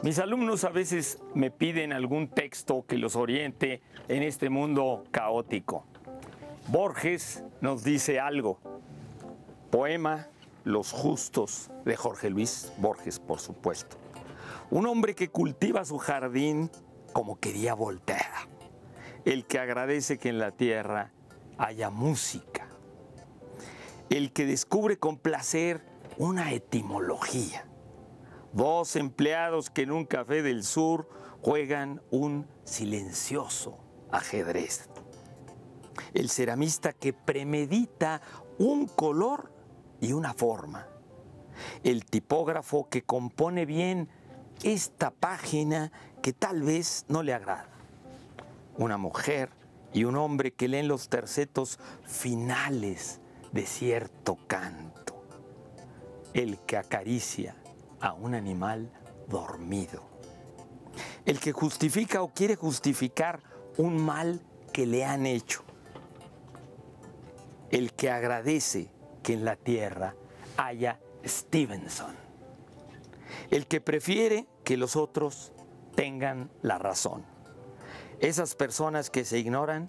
Mis alumnos a veces me piden algún texto que los oriente en este mundo caótico. Borges nos dice algo. Poema Los Justos de Jorge Luis Borges, por supuesto. Un hombre que cultiva su jardín como quería Voltaire. El que agradece que en la tierra haya música. El que descubre con placer una etimología Dos empleados que en un café del sur juegan un silencioso ajedrez. El ceramista que premedita un color y una forma. El tipógrafo que compone bien esta página que tal vez no le agrada. Una mujer y un hombre que leen los tercetos finales de cierto canto. El que acaricia a un animal dormido. El que justifica o quiere justificar un mal que le han hecho. El que agradece que en la tierra haya Stevenson. El que prefiere que los otros tengan la razón. Esas personas que se ignoran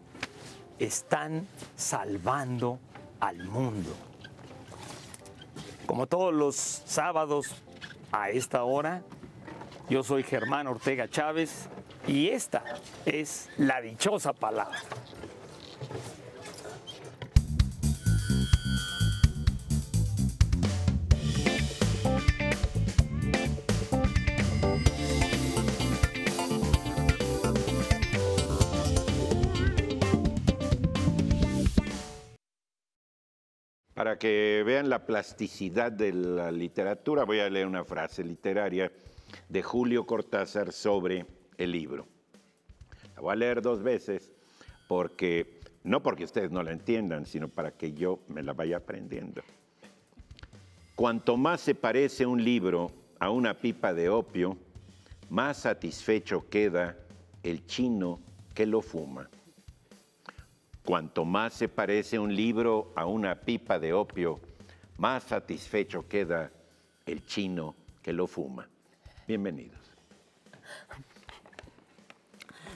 están salvando al mundo. Como todos los sábados a esta hora. Yo soy Germán Ortega Chávez y esta es la dichosa palabra. Para que vean la plasticidad de la literatura, voy a leer una frase literaria de Julio Cortázar sobre el libro. La voy a leer dos veces porque no porque ustedes no la entiendan, sino para que yo me la vaya aprendiendo. Cuanto más se parece un libro a una pipa de opio, más satisfecho queda el chino que lo fuma. Cuanto más se parece un libro a una pipa de opio, más satisfecho queda el chino que lo fuma. Bienvenidos.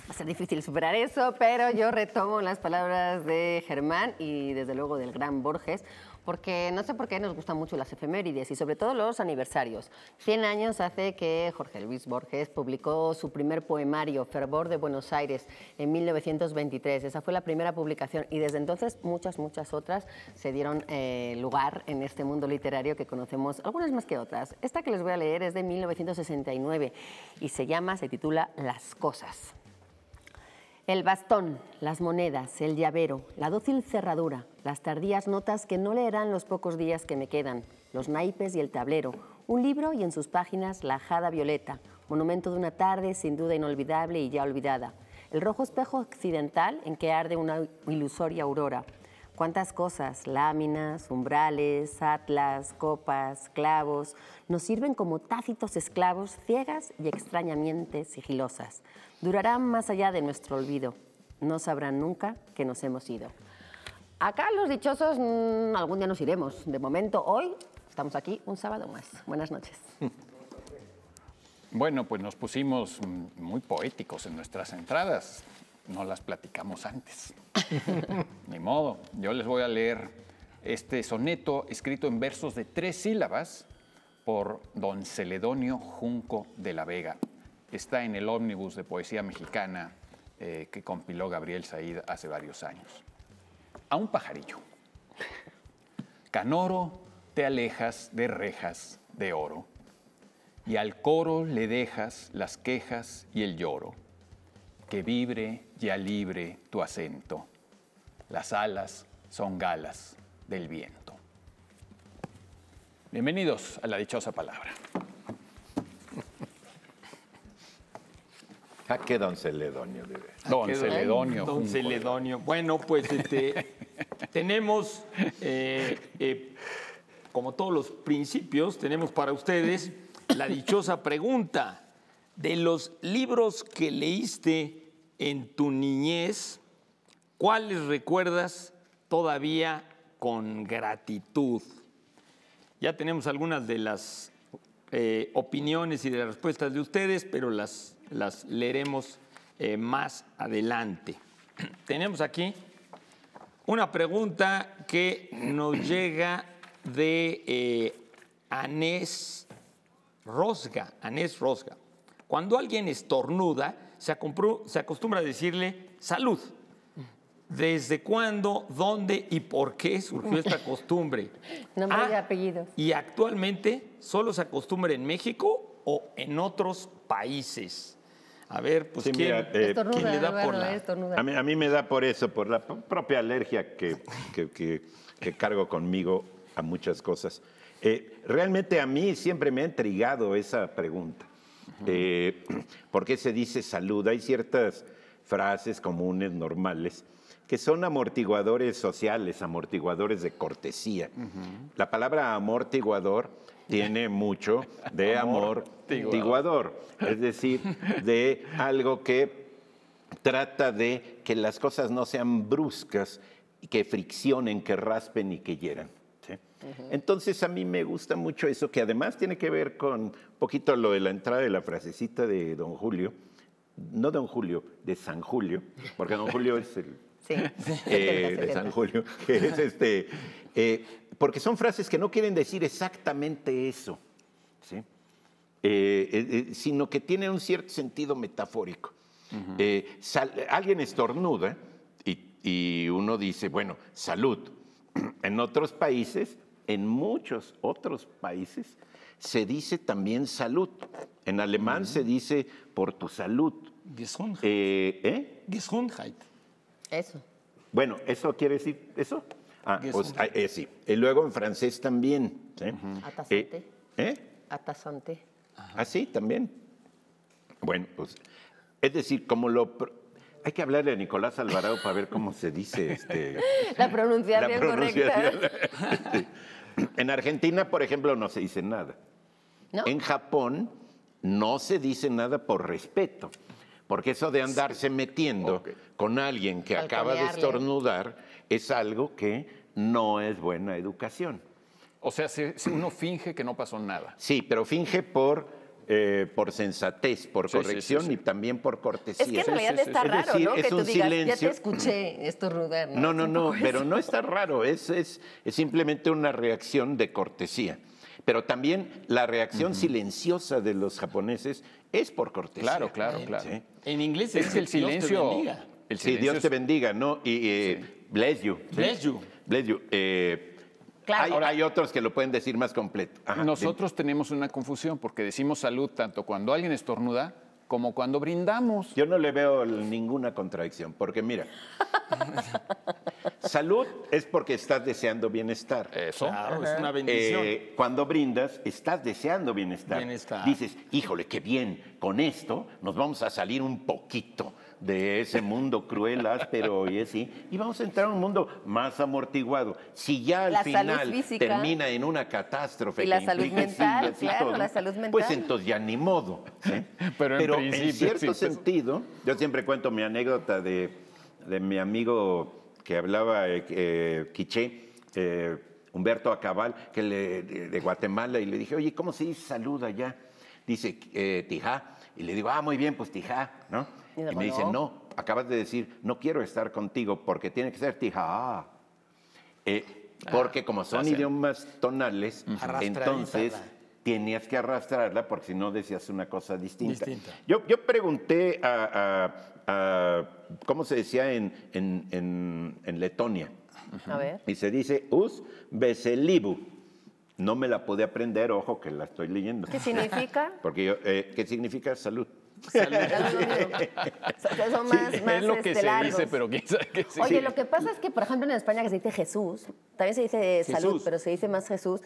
Va a ser difícil superar eso, pero yo retomo las palabras de Germán y desde luego del gran Borges, porque no sé por qué nos gustan mucho las efemérides y sobre todo los aniversarios. 100 años hace que Jorge Luis Borges publicó su primer poemario, Fervor de Buenos Aires, en 1923. Esa fue la primera publicación y desde entonces muchas, muchas otras se dieron eh, lugar en este mundo literario que conocemos, algunas más que otras. Esta que les voy a leer es de 1969 y se llama, se titula Las Cosas. El bastón, las monedas, el llavero, la dócil cerradura, las tardías notas que no leerán los pocos días que me quedan, los naipes y el tablero, un libro y en sus páginas la jada violeta, monumento de una tarde sin duda inolvidable y ya olvidada, el rojo espejo occidental en que arde una ilusoria aurora. Cuántas cosas, láminas, umbrales, atlas, copas, clavos, nos sirven como tácitos esclavos, ciegas y extrañamente sigilosas durarán más allá de nuestro olvido. No sabrán nunca que nos hemos ido. Acá los dichosos mm, algún día nos iremos. De momento, hoy estamos aquí un sábado más. Buenas noches. Bueno, pues nos pusimos mm, muy poéticos en nuestras entradas. No las platicamos antes. Ni modo. Yo les voy a leer este soneto escrito en versos de tres sílabas por don Celedonio Junco de la Vega está en el ómnibus de poesía mexicana eh, que compiló Gabriel Said hace varios años. A un pajarillo. Canoro te alejas de rejas de oro, y al coro le dejas las quejas y el lloro. Que vibre ya libre tu acento. Las alas son galas del viento. Bienvenidos a la dichosa palabra. ¿A qué don Celedonio? Don Celedonio. Don Celedonio. Bueno, pues este, tenemos, eh, eh, como todos los principios, tenemos para ustedes la dichosa pregunta. De los libros que leíste en tu niñez, ¿cuáles recuerdas todavía con gratitud? Ya tenemos algunas de las eh, opiniones y de las respuestas de ustedes, pero las, las leeremos eh, más adelante. Tenemos aquí una pregunta que nos llega de eh, Anés Rosga. Anés Rosga. Cuando alguien estornuda, se, acostumbra a decirle salud. ¿Desde cuándo, dónde y por qué surgió esta costumbre? Nombre Ah, y apellidos. ¿Y actualmente solo se acostumbra en México o en otros países? A ver, pues Sí, ¿quién, mira, eh, Estornuda, ¿quién le da Eduardo, por la- estornuda. A mí, a mí me da por eso, por la propia alergia que, que- que- que cargo conmigo a muchas cosas. Eh, realmente a mí siempre me ha intrigado esa pregunta. Eh, ¿Por qué se dice salud? Hay ciertas frases comunes, normales, que son amortiguadores sociales, amortiguadores de cortesía. La palabra amortiguador tiene mucho de amortiguador, es decir, de algo que trata de que las cosas no sean bruscas, que friccionen, que raspen y que hieran. Entonces a mí me gusta mucho eso, que además tiene que ver con un poquito lo de la entrada de la frasecita de don Julio, no don Julio, de San Julio, porque don Julio es el Sí. eh, 70, de San Julio, que es este, eh, porque son frases que no quieren decir exactamente eso, ¿sí? Eh, sino que tienen un cierto sentido metafórico. Sal- alguien estornuda y, y uno dice, bueno, salud. En otros países, en muchos otros países, se dice también salud. En alemán se dice por tu salud. Gesundheit. Eh, ¿eh? Gesundheit. Eso. Bueno, ¿eso quiere decir eso? Ah, pues, Gesundheit. ah, eh, sí. Y luego en francés también. ¿sí? Atasante. Eh, ¿eh? Atasante. Ah, sí, también. Bueno, pues, es decir, como lo... Hay que hablarle a Nicolás Alvarado para ver cómo se dice este... La pronunciación pronunciación. correcta. Sí. En Argentina, por ejemplo, no se dice nada. ¿No? En Japón no se dice nada por respeto, porque eso de andarse metiendo con alguien que acaba de estornudar es algo que no es buena educación. O sea, se- se- uno finge que no pasó nada. Sí, pero finge por, eh, por sensatez, por Sí, sí, sí, corrección sí. y también por cortesía. Es que en realidad sí, sí, está sí. Es raro, decir, ¿no? es Que tú un digas, ya silencio. te escuché estornudar. No, no, no, poco pero no está raro, es, es, es simplemente una reacción de cortesía. Pero también la reacción silenciosa de los japoneses es por cortesía. Claro, claro, claro. En inglés Es que el Dios te silencio. bendiga. El Sí, silencio Dios te bendiga, ¿no? Y eh, bless you. Bless you. Bless you. Eh, Claro. hay, hay otros que lo pueden decir más completo. Ajá, Nosotros tenemos una confusión porque decimos salud tanto cuando alguien estornuda como cuando brindamos. Yo no le veo ninguna contradicción, porque mira, salud es porque estás deseando bienestar. Eso. Claro, es una bendición. Eh, cuando brindas, estás deseando bienestar. Bienestar. Dices, híjole, qué bien, con esto nos vamos a salir un poquito de ese mundo cruel, áspero y así, y vamos a entrar a un mundo más amortiguado. Si ya al La final física. termina en una catástrofe Y la que salud implique mental, claro, todo, la salud mental. pues entonces ya ni modo. ¿sí? Pero en principio, cierto sí, pues. sentido, yo siempre cuento mi anécdota de, de mi amigo que hablaba eh, eh, quiché, eh, Humberto Acabal, que le- de, de Guatemala, y le dije, oye, ¿cómo se dice salud allá? Dice, eh, tijá. Y le digo, ah, muy bien, pues tijá, ¿no? Y me dice, no. no, acabas de decir, no quiero estar contigo porque tiene que ser tijá. Eh, porque como son idiomas tonales, entonces tenías que arrastrarla porque si no decías una cosa distinta. Distinta. Yo, yo pregunté a, a- a- ¿cómo se decía en, en- en- en Letonia? A ver. Y se dice us beselibu. No me la pude aprender, ojo que la estoy leyendo. ¿Qué significa? Porque yo, eh, ¿qué significa salud? Son más, más es lo que este, se largos. dice, pero quién sabe qué Oye, lo que pasa es que, por ejemplo, en España que se dice Jesús, también se dice salud, Jesús. pero se dice más Jesús,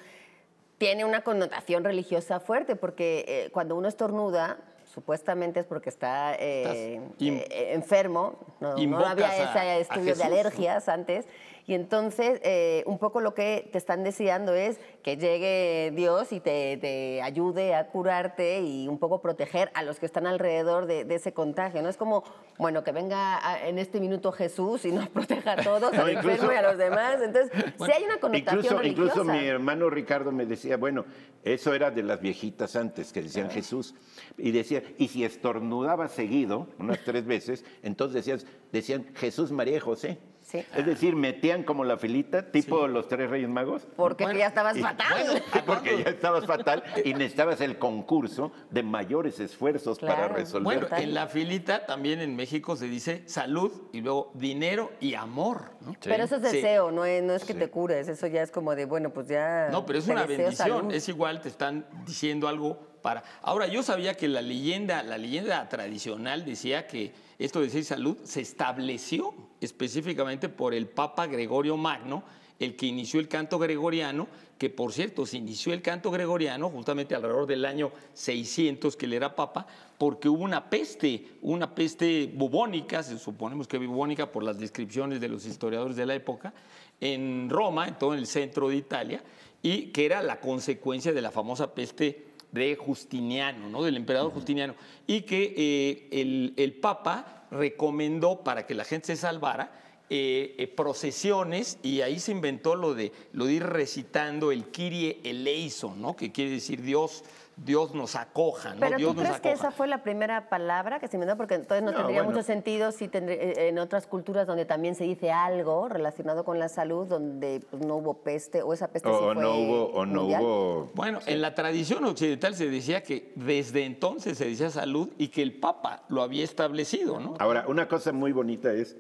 tiene una connotación religiosa fuerte, porque eh, cuando uno estornuda, supuestamente es porque está eh, eh, enfermo, no, no había ese estudio de Jesús, ¿no? alergias antes, Y entonces, eh, un poco lo que te están deseando es que llegue Dios y te, te ayude a curarte y un poco proteger a los que están alrededor de, de ese contagio. No es como, bueno, que venga a- en este minuto Jesús y nos proteja a todos, No, al incluso- enfermo y a los demás. Entonces, sí hay una connotación Incluso, religiosa. incluso mi hermano Ricardo me decía, bueno, eso era de las viejitas antes que decían Jesús. Y decía, y si estornudaba seguido, unas tres veces, entonces decían, decían Jesús, María y José. Sí. Es decir, metían como la filita, tipo los tres reyes magos. Porque Bueno, ya estabas Y- fatal. Porque ya estabas fatal y necesitabas el concurso de mayores esfuerzos para resolver. Bueno, en la filita también en México se dice salud y luego dinero y amor. ¿no? Pero eso es Sí. deseo, no es, no es que Sí. te cures, eso ya es como de, bueno, pues ya. No, pero es una bendición. salud. Es igual, te están diciendo algo para. Ahora, yo sabía que la leyenda, la leyenda tradicional decía que esto de decir salud se estableció específicamente por el Papa Gregorio Magno, el que inició el canto gregoriano, que por cierto se inició el canto gregoriano justamente alrededor del año 600 que él era papa, porque hubo una peste, una peste bubónica, se suponemos que bubónica por las descripciones de los historiadores de la época, en Roma, en todo el centro de Italia, y que era la consecuencia de la famosa peste de Justiniano, ¿no? del emperador Justiniano, y que eh, el, el Papa recomendó para que la gente se salvara eh, eh, procesiones y ahí se inventó lo de, lo de ir recitando el Kyrie eleison, ¿no? que quiere decir Dios, Dios nos acoja, ¿no? Pero Dios tú nos crees que esa fue la primera palabra que se inventó, porque entonces no, No, tendría bueno. mucho sentido si tendría- eh, en otras culturas donde también se dice algo relacionado con la salud, donde pues, no hubo peste, o esa peste sí o, fue no hubo, o no hubo Bueno, en la tradición occidental se decía que desde entonces se decía salud y que el Papa lo había establecido, ¿no? Ahora, una cosa muy bonita es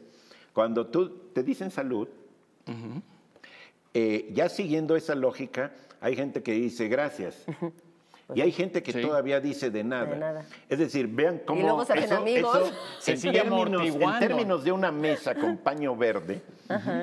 cuando tú te dicen salud, eh, ya siguiendo esa lógica, hay gente que dice gracias. Y hay gente que Sí. todavía dice de nada. De nada. Es decir, vean cómo luego se hacen eso, amigos. eso, Se en, sigue términos, en términos de una mesa con paño verde,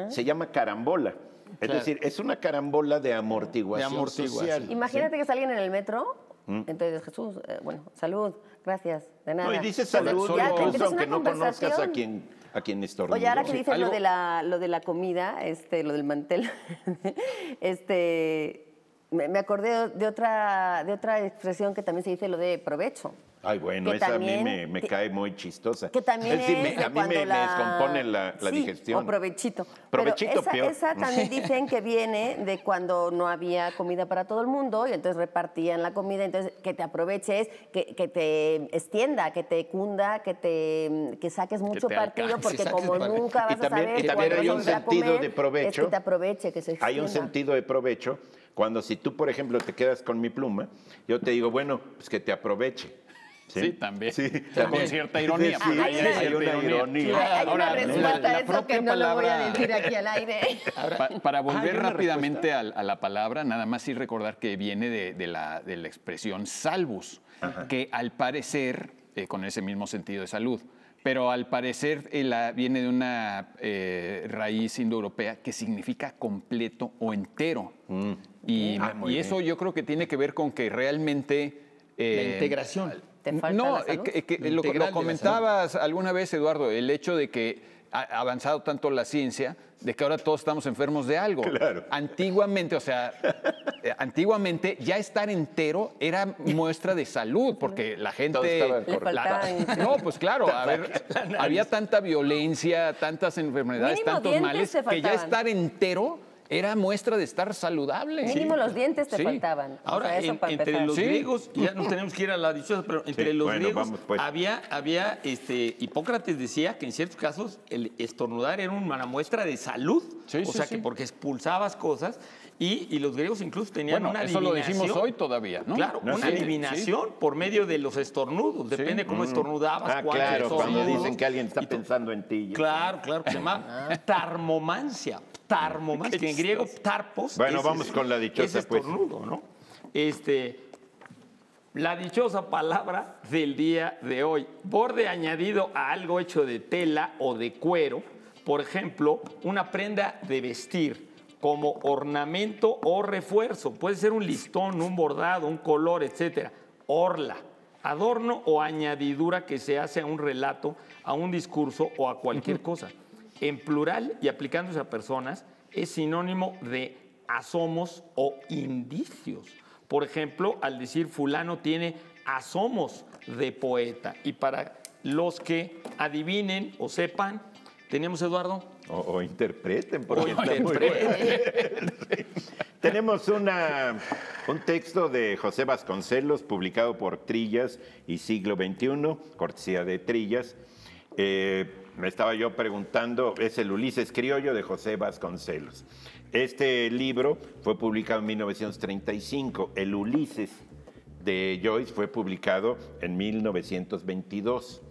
se llama carambola. Es Claro. decir, es una carambola de amortiguación, De amortiguación. social. Imagínate que es alguien en el metro, entonces Jesús, eh, bueno, salud, gracias, de nada. No, y dices salud, ya incluso aunque una no conozcas a quien, a quien estornudó. Oye, ahora que Sí. dices lo de la lo de la comida, este, lo del mantel, este, me, me acordé de otra de otra expresión que también se dice lo de provecho. Ay, bueno, que esa también- a mí me, me que- cae muy chistosa. Que también es es me- a mí me, me la... descompone la, la Sí, digestión. o provechito. Provechito, Pero esa, peor. esa también dicen que viene de cuando no había comida para todo el mundo y entonces repartían la comida. Entonces, que te aproveches, que, que te extienda, que te cunda, que te que saques mucho te partido, alcance, porque como nunca vas Y también- a saber y también hay un sentido comer, de provecho. Es que te aproveche, que se Hay un extienda. sentido de provecho cuando si tú, por ejemplo, te quedas con mi pluma, yo te digo, bueno, pues que te aproveche. Sí, también. Sí, Con cierta ironía, Sí, hay, hay hay una- una ironía. Hay, hay una Ahora, respuesta la- la eso que propia no lo voy a palabra- decir aquí al aire. Pa- para volver una rápidamente a, la palabra, nada más sí recordar que viene de, de la, de la expresión salvus, que al parecer, eh, con ese mismo sentido de salud, pero al parecer eh, la- viene de una eh, raíz indoeuropea que significa completo o entero. Y, Ah, y eso yo creo que tiene que ver con que realmente... La eh, integración. ¿Te falta no, la salud? eh, que- que Lo la comentabas alguna vez, Eduardo, el hecho de que ha avanzado tanto la ciencia, de que ahora todos estamos enfermos de algo. Claro. Antiguamente, o sea, eh, antiguamente ya estar entero era muestra de salud, porque la gente... Faltaban- No, pues claro, a ver, había tanta violencia, tantas enfermedades, Mínimo tantos males, que ya estar entero era muestra de estar saludable. Mínimo los dientes te Sí. faltaban. O Ahora, sea, eso en- para entre los Sí. griegos, ya nos tenemos que ir a la dichosa, pero entre Sí, los bueno, griegos vamos, pues. había, había este, Hipócrates decía que en ciertos casos el estornudar era una muestra de salud. Sí, o sí, sea, sí. que porque expulsabas cosas y, y los griegos incluso tenían Bueno, una eso lo adivinación. decimos hoy todavía, ¿no? Claro, No, una sí, adivinación por medio de los estornudos. Depende cómo estornudabas. Ah, claro, cuando dicen que alguien está pensando en ti. Claro, claro, que se llama tarmomancia. Tarmomancia, que en griego tarpos. Bueno, es- vamos con la dichosa, es pues. estornudo, ¿no? Este, la dichosa palabra del día de hoy. Borde añadido a algo hecho de tela o de cuero. Por ejemplo, una prenda de vestir como ornamento o refuerzo. Puede ser un listón, un bordado, un color, etcétera. Orla. Adorno o añadidura que se hace a un relato, a un discurso o a cualquier cosa. En plural y aplicándose a personas es sinónimo de asomos o indicios. Por ejemplo, al decir fulano tiene asomos de poeta. Y para los que adivinen o sepan, tenemos Eduardo. O, o interpreten, O porque está muy interpreten. bueno. Tenemos una, un texto de José Vasconcelos, publicado por Trillas y Siglo XXI, cortesía de Trillas. Eh, me estaba yo preguntando, es el Ulises Criollo de José Vasconcelos. Este libro fue publicado en 1935. El Ulises de Joyce fue publicado en 1922.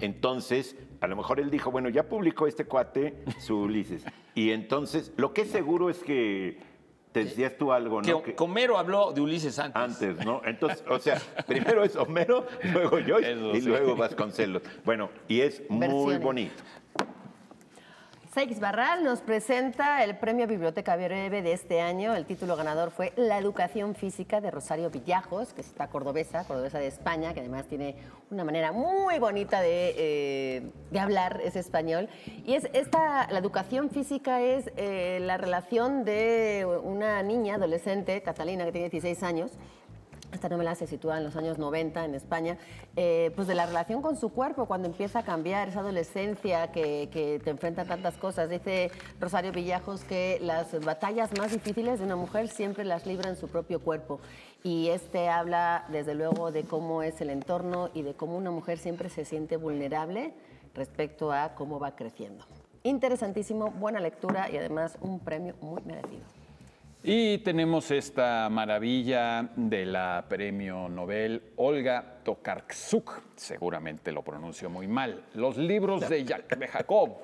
Entonces, a lo mejor él dijo, bueno, ya publicó este cuate su Ulises. Y entonces, lo que es seguro es que te decías tú algo, ¿no? Que Que- Homero habló de Ulises antes. antes, ¿no? Entonces, o sea, primero es Homero, luego Joyce Eso y sí. luego Vasconcelos. Bueno, y es muy Versiones. bonito. Seix Barral nos presenta el premio Biblioteca Breve de este año. El título ganador fue La Educación Física de Rosario Villajos, que es esta cordobesa, cordobesa de España, que además tiene una manera muy bonita de, eh, hablar, es español. Y es esta, la educación física es eh, la relación de una niña adolescente, Catalina, que tiene 16 años, esta novela se sitúa en los años 90 en España, eh, pues de la relación con su cuerpo, cuando empieza a cambiar esa adolescencia que, que te enfrenta a tantas cosas. Dice Rosario Villajos que las batallas más difíciles de una mujer siempre las libra en su propio cuerpo. Y este habla, desde luego, de cómo es el entorno y de cómo una mujer siempre se siente vulnerable respecto a cómo va creciendo. Interesantísimo, buena lectura y además un premio muy merecido. Y tenemos esta maravilla de la premio Nobel Olga Tokarczuk, seguramente lo pronuncio muy mal, los libros de Jacob,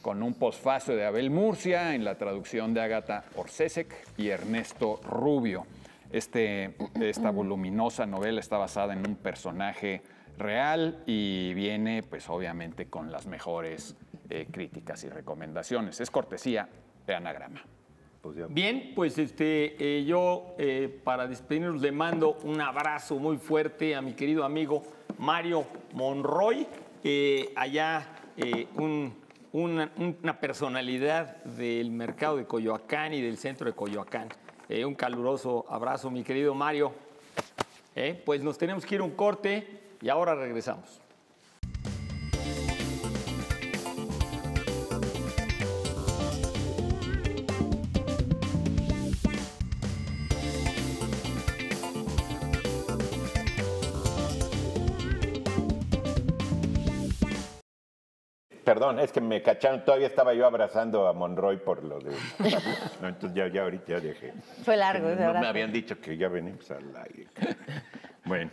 con un posfacio de Abel Murcia en la traducción de Agatha Orsesek y Ernesto Rubio. Este, esta voluminosa novela está basada en un personaje real y viene, pues obviamente, con las mejores eh, críticas y recomendaciones. Es cortesía de Anagrama. Bien, pues este, eh, yo eh, para despedirnos le mando un abrazo muy fuerte a mi querido amigo Mario Monroy, allá eh, un- una, una personalidad del mercado de Coyoacán y del centro de Coyoacán. Un caluroso abrazo, mi querido Mario. Pues nos tenemos que ir un corte y ahora regresamos. Perdón, es que me cacharon, todavía estaba yo abrazando a Monroy por lo de... No, entonces ya, ya ahorita ya dejé. Fue largo ese No me habían dicho que ya venimos al aire. Bueno,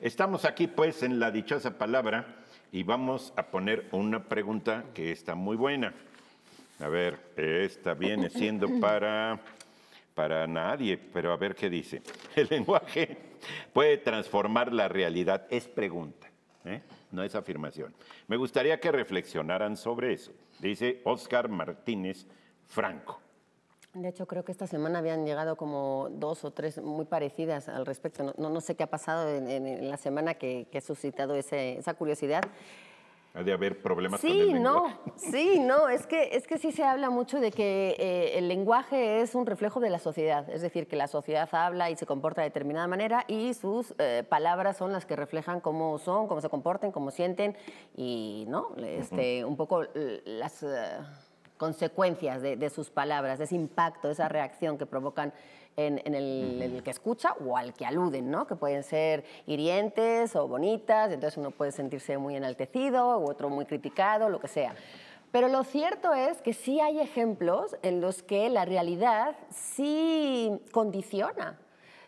estamos aquí pues en la dichosa palabra y vamos a poner una pregunta que está muy buena. A ver, esta viene siendo para, para nadie, pero a ver qué dice. El lenguaje puede transformar la realidad, es pregunta, ¿eh? No es afirmación. Me gustaría que reflexionaran sobre eso. Dice Oscar Martínez Franco. De hecho, creo que esta semana habían llegado como dos o tres muy parecidas al respecto. No, sé qué ha pasado en, la semana que, ha suscitado esa curiosidad. Ha de haber problemas con el Sí, lenguaje. no, sí, no, es que, es que sí se habla mucho de que eh, el lenguaje es un reflejo de la sociedad, es decir, que la sociedad habla y se comporta de determinada manera y sus eh, palabras son las que reflejan cómo son, cómo se comporten, cómo sienten y, ¿no? Este, un poco eh, las... consecuencias de, de sus palabras, de ese impacto, de esa reacción que provocan en, en el, el que escucha o al que aluden, ¿no? que pueden ser hirientes o bonitas, entonces uno puede sentirse muy enaltecido u otro muy criticado, lo que sea. Pero lo cierto es que sí hay ejemplos en los que la realidad sí condiciona.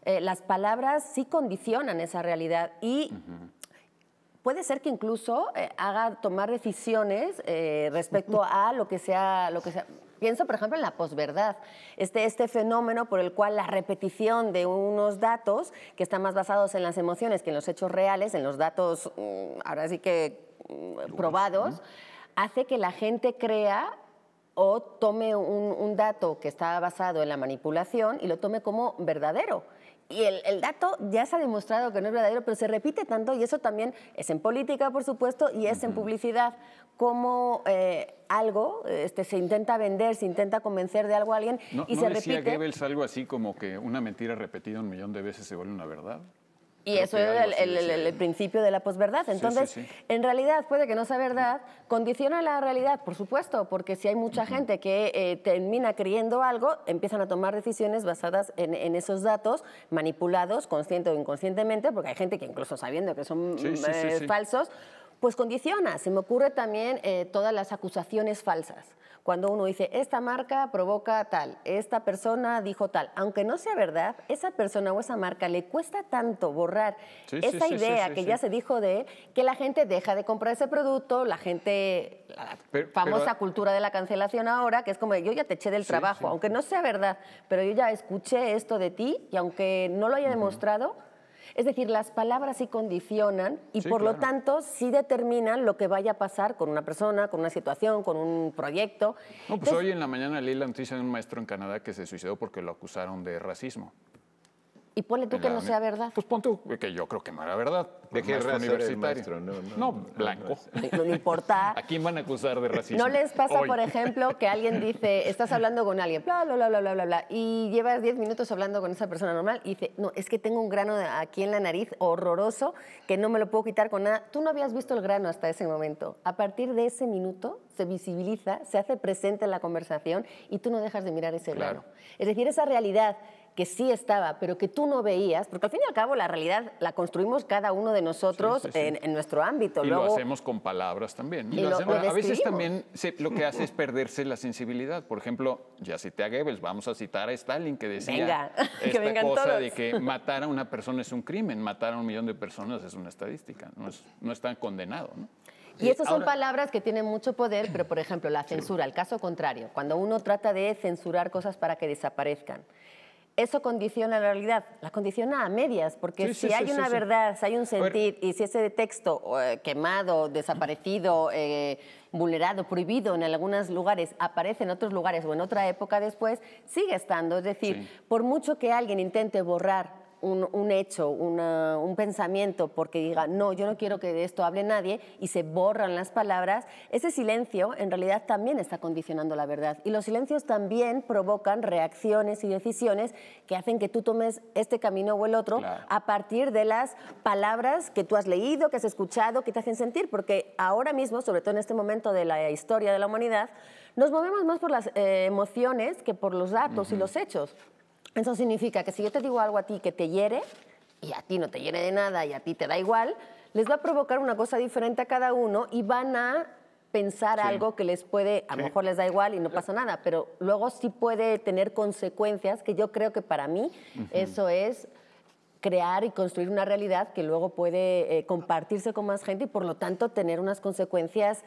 Eh, las palabras sí condicionan esa realidad y puede ser que incluso eh, haga tomar decisiones eh, respecto a lo que sea, lo que sea. Pienso, por ejemplo, en la posverdad, este, este fenómeno por el cual la repetición de unos datos que están más basados en las emociones que en los hechos reales, en los datos, mm, ahora sí que mm, probados, hace que la gente crea o tome un, un dato que está basado en la manipulación y lo tome como verdadero. Y el, el dato ya se ha demostrado que no es verdadero, pero se repite tanto y eso también es en política, por supuesto, y es en publicidad, como eh, algo este, se intenta vender, se intenta convencer de algo a alguien ¿No, y no se decía repite. Goebbels algo así como que una mentira repetida un millón de veces se vuelve una verdad? Y Creo eso algo el, el- el- el principio de la posverdad. sí, Entonces, sí. en realidad puede que no sea verdad, condiciona la realidad, por supuesto, porque si hay mucha gente que eh, termina creyendo algo, empiezan a tomar decisiones basadas en, en esos datos, manipulados consciente o inconscientemente, porque hay gente que incluso sabiendo que son Sí, sí, sí, eh, sí. falsos, pues condiciona. Se me ocurre también eh, todas las acusaciones falsas. Cuando uno dice, esta marca provoca tal, esta persona dijo tal, aunque no sea verdad, esa persona o esa marca le cuesta tanto borrar Sí, esa sí, idea sí, que ya se dijo de que la gente deja de comprar ese producto, la gente, la Pero- famosa pero- cultura de la cancelación ahora, que es como, yo ya te eché del trabajo, aunque no sea verdad, pero yo ya escuché esto de ti y aunque no lo haya demostrado, es decir, las palabras sí condicionan y Sí, por lo tanto sí determinan lo que vaya a pasar con una persona, con una situación, con un proyecto. No, pues Entonces, hoy en la mañana leí la noticia de un maestro en Canadá que se suicidó porque lo acusaron de racismo. Y ponle tú que la no sea verdad. Pues pon tú, que yo creo que no era verdad. ¿De qué raza universitario. maestro? No, no, No, blanco. No, no importa. ¿A quién van a acusar de racismo? ¿No les pasa, Hoy. por ejemplo, que alguien dice, estás hablando con alguien, bla, bla, bla, bla, bla, bla, bla, y llevas 10 minutos hablando con esa persona normal y dice, no, es que tengo un grano aquí en la nariz horroroso que no me lo puedo quitar con nada. Tú no habías visto el grano hasta ese momento. A partir de ese minuto se visibiliza, se hace presente en la conversación y tú no dejas de mirar ese Claro. grano. Es decir, esa realidad que sí estaba, pero que tú no veías, porque al fin y al cabo la realidad la construimos cada uno de nosotros Sí, sí, sí. En, en nuestro ámbito. Y Luego, lo hacemos con palabras también. Y lo- hacemos- lo a veces también lo que hace es perderse la sensibilidad. Por ejemplo, ya cité a Goebbels, vamos a citar a Stalin que decía Venga, que esta vengan cosa todos. de que matar a una persona es un crimen, matar a un millón de personas es una estadística, no, es, no está condenado. ¿no? Y esas son palabras que tienen mucho poder, pero por ejemplo, la censura, el caso contrario, cuando uno trata de censurar cosas para que desaparezcan. Eso condiciona la realidad, la condiciona a medias, porque Sí, si sí, hay sí, una verdad, si hay un sentir, y si ese texto eh, quemado, desaparecido, eh, vulnerado, prohibido en algunos lugares, aparece en otros lugares o en otra época después, sigue estando. Es decir, por mucho que alguien intente borrar un, un hecho, una- un pensamiento, porque diga, no, yo no quiero que de esto hable nadie, y se borran las palabras, ese silencio en realidad también está condicionando la verdad. Y los silencios también provocan reacciones y decisiones que hacen que tú tomes este camino o el otro Claro. a partir de las palabras que tú has leído, que has escuchado, que te hacen sentir, porque ahora mismo, sobre todo en este momento de la historia de la humanidad, nos movemos más por las eh, emociones que por los datos y los hechos. Eso significa que si yo te digo algo a ti que te hiere, y a ti no te hiere de nada y a ti te da igual, les va a provocar una cosa diferente a cada uno y van a pensar Sí. algo que les puede, a lo mejor les da igual y no pasa nada, pero luego sí puede tener consecuencias que yo creo que para mí eso es crear y construir una realidad que luego puede eh, compartirse con más gente y por lo tanto tener unas consecuencias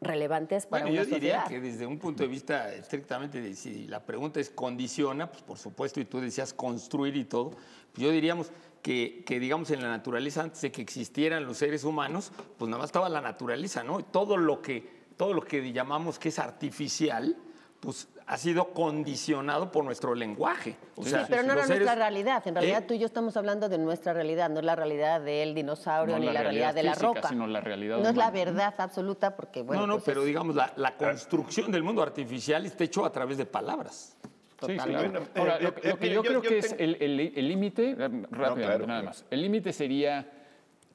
relevantes para Bueno, yo diría que desde un punto de vista estrictamente de si la pregunta es condiciona, pues por supuesto, y tú decías construir y todo, pues yo diríamos que, que, digamos en la naturaleza antes de que existieran los seres humanos, pues nada más estaba la naturaleza, ¿no? Todo lo que, todo lo que llamamos que es artificial, pues ha sido condicionado por nuestro lenguaje. O Sí, sea, pero no era seres- nuestra realidad. En realidad ¿Eh? tú y yo estamos hablando de nuestra realidad, no es la realidad del dinosaurio No ni la la, realidad, realidad de la física, roca. sino la realidad No es la verdad absoluta porque, bueno, no, no, pues pero es- digamos, la, la construcción del mundo artificial está hecho a través de palabras. Sí. Bueno, Ahora, eh, lo, eh, lo que mira, yo, yo- creo yo que es el el- el límite, eh, rápidamente, claro, nada claro. más. El límite sería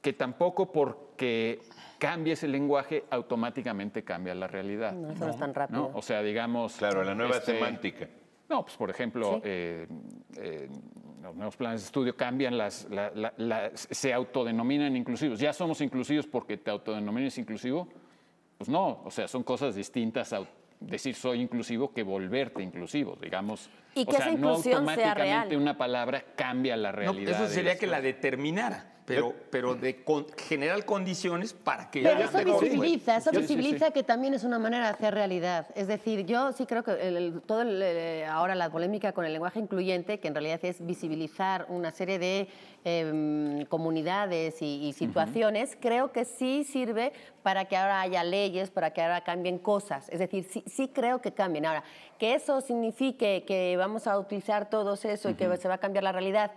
que tampoco porque cambies el lenguaje automáticamente cambia la realidad. No, eso no es tan rápido. ¿no? O sea, digamos... Claro, la nueva este, semántica. No, pues por ejemplo, Sí. eh, eh, los nuevos planes de estudio cambian, las, la- la- la- se autodenominan inclusivos. Ya somos inclusivos porque te autodenominas inclusivo. Pues no, o sea, son cosas distintas a decir soy inclusivo que volverte inclusivo, digamos. Y o que sea, esa no sea automáticamente real. una palabra cambia la No, realidad. eso de sería que la determinara, pero, pero de con- generar condiciones para que... Pero haya eso visibiliza, eso Sí, sí, sí. visibiliza que también es una manera de hacer realidad. Es decir, yo sí creo que el- el- todo el, eh, ahora la polémica con el lenguaje incluyente, que en realidad es visibilizar una serie de em, comunidades y, y situaciones, creo que sí sirve para que ahora haya leyes, para que ahora cambien cosas. Es decir, sí, sí creo que cambien. Ahora, que eso signifique que vamos a utilizar todo eso y que se va a cambiar la realidad,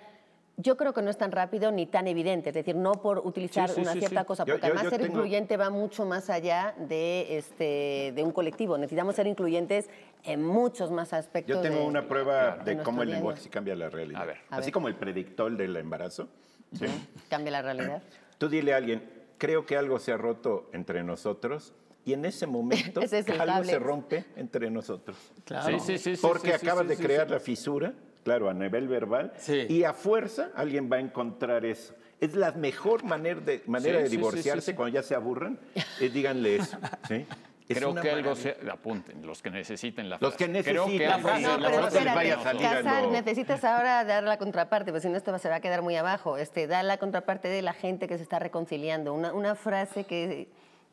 Yo creo que no es tan rápido ni tan evidente, es decir, no por utilizar Sí, sí, una sí, cierta sí. cosa, Yo- porque yo- además yo ser tengo- incluyente va mucho más allá de, este, de un colectivo. Necesitamos ser incluyentes en muchos más aspectos. Yo tengo de- una prueba de de cómo el lenguaje sí cambia la realidad. A ver. A Así ver. como el predictor del embarazo. ¿sí? Cambia la realidad. Tú dile a alguien, creo que algo se ha roto entre nosotros y en ese momento es algo se rompe entre nosotros. Claro. Sí, sí, sí. Porque sí, sí, acabas sí, de crear sí. la fisura, claro, a nivel verbal, Sí. y a fuerza alguien va a encontrar eso. Es la mejor manera de, manera Sí, de divorciarse sí, sí. cuando ya se aburran, es díganle eso. ¿sí? Es Creo que algo se apunten, los que necesiten la Los frase. que Creo que necesitan, algo sí, se- No, la frase les vaya a salir Casar, lo- necesitas ahora dar la contraparte, porque si no esto se va a quedar muy abajo. Este, da la contraparte de la gente que se está reconciliando, una, una frase que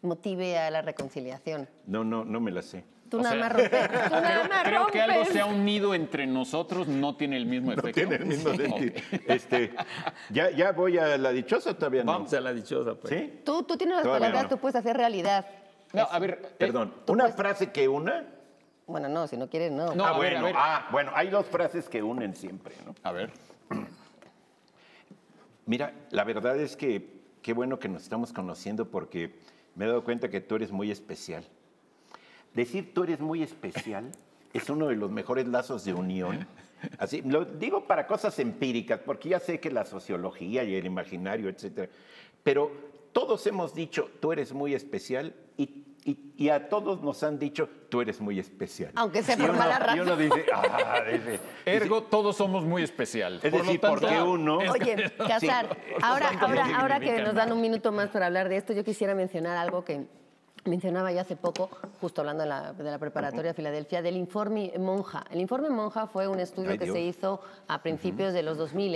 motive a la reconciliación. No, no, no me la sé. Tú O nada sea, más rompes. Tú nada más Creo que algo se ha unido entre nosotros no tiene el mismo No efecto. tiene el mismo Sí. sentido. Este, ya, ya voy a la dichosa todavía no. Vamos a la dichosa, pues. ¿Sí? Tú, tú tienes las Todavía palabras, no. tú puedes hacer realidad. No, a ver, eh, Perdón, una frase que una. Bueno, no, si no quieres, no. No, ah, a bueno, a ver. ah, bueno, hay dos frases que unen siempre, ¿no? a ver. Mira, la verdad es que qué bueno que nos estamos conociendo porque me he dado cuenta que tú eres muy especial. Decir tú eres muy especial es uno de los mejores lazos de unión. Así, lo digo para cosas empíricas, porque ya sé que la sociología y el imaginario, etcétera. Pero todos hemos dicho tú eres muy especial y, y- y a todos nos han dicho tú eres muy especial. Aunque sea Y por uno- mala Y uno dice, ah, dice, Ergo, todos somos muy especiales. Es Por lo decir, tanto, porque uno- Oye, Casar, ahora, ahora, ahora que nos dan un minuto más para hablar de esto, yo quisiera mencionar algo que mencionaba ya hace poco, justo hablando de la, de la preparatoria de Filadelfia, del informe Monja. El informe Monja fue un estudio Ay, que se Dios. hizo a principios de los 2000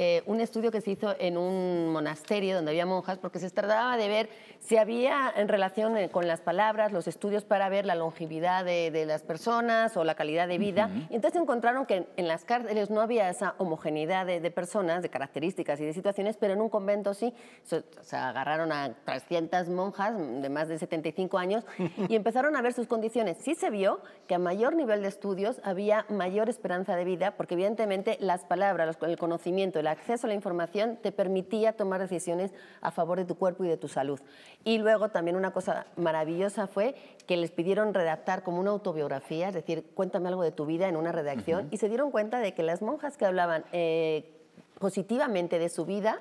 eh, un estudio que se hizo en un monasterio donde había monjas, porque se trataba de ver si había en relación eh, con las palabras, los estudios para ver la longevidad de, de las personas o la calidad de vida. Y entonces encontraron que en las cárceles no había esa homogeneidad de, de personas, de características y de situaciones, pero en un convento sí. Se, se agarraron a 300 monjas de más de 75 años y empezaron a ver sus condiciones. Sí se vio que a mayor nivel de estudios había mayor esperanza de vida, porque evidentemente las palabras, el conocimiento, el acceso a la información te permitía tomar decisiones a favor de tu cuerpo y de tu salud. Y luego también una cosa maravillosa fue que les pidieron redactar como una autobiografía, es decir, cuéntame algo de tu vida en una redacción, y se dieron cuenta de que las monjas que hablaban eh, positivamente de su vida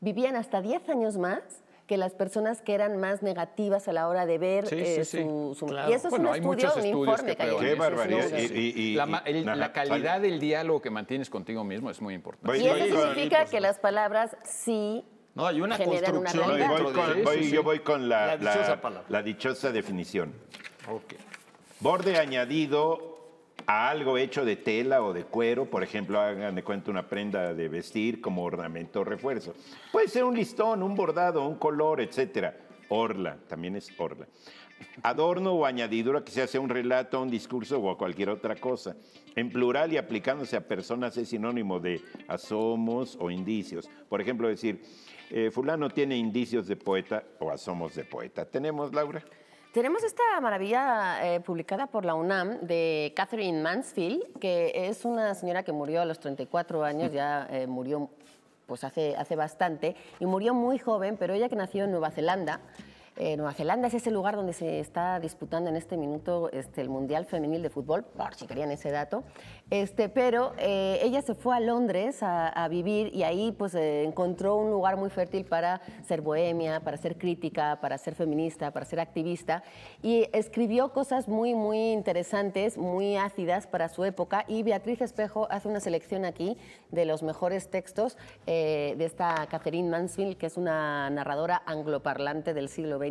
vivían hasta 10 años más que las personas que eran más negativas a la hora de ver Sí, eh, sí, su, su- Claro. Y eso es Bueno, un estudio, un informe que Qué barbaridad. sí, sí. Y- y- y- la, el- calidad del diálogo que mantienes contigo mismo es muy importante. Y eso significa que las palabras sí No, hay una generan una construcción No, y realidad. voy dentro con- de- voy- sí, sí, Yo sí. voy con la, La dichosa la- palabra. la dichosa definición. Borde añadido a algo hecho de tela o de cuero, por ejemplo, hagan de cuenta una prenda de vestir como ornamento o refuerzo. Puede ser un listón, un bordado, un color, etcétera. Orla, también es orla. Adorno o añadidura que se hace a un relato, a un discurso o a cualquier otra cosa. En plural y aplicándose a personas es sinónimo de asomos o indicios. Por ejemplo, decir, eh, fulano tiene indicios de poeta o asomos de poeta. ¿Tenemos, Laura? Tenemos esta maravilla eh, publicada por la UNAM de Catherine Mansfield, que es una señora que murió a los 34 años, ya eh, murió pues hace, hace bastante, y murió muy joven, pero ella que nació en Nueva Zelanda. Eh, Nueva Zelanda es ese lugar donde se está disputando en este minuto este, el Mundial Femenil de Fútbol, por si querían ese dato. Este, pero eh, ella se fue a Londres a, a vivir y ahí pues eh, encontró un lugar muy fértil para ser bohemia, para ser crítica, para ser feminista, para ser activista y escribió cosas muy, muy interesantes, muy ácidas para su época y Beatriz Espejo hace una selección aquí de los mejores textos eh, de esta Catherine Mansfield, que es una narradora angloparlante del siglo XX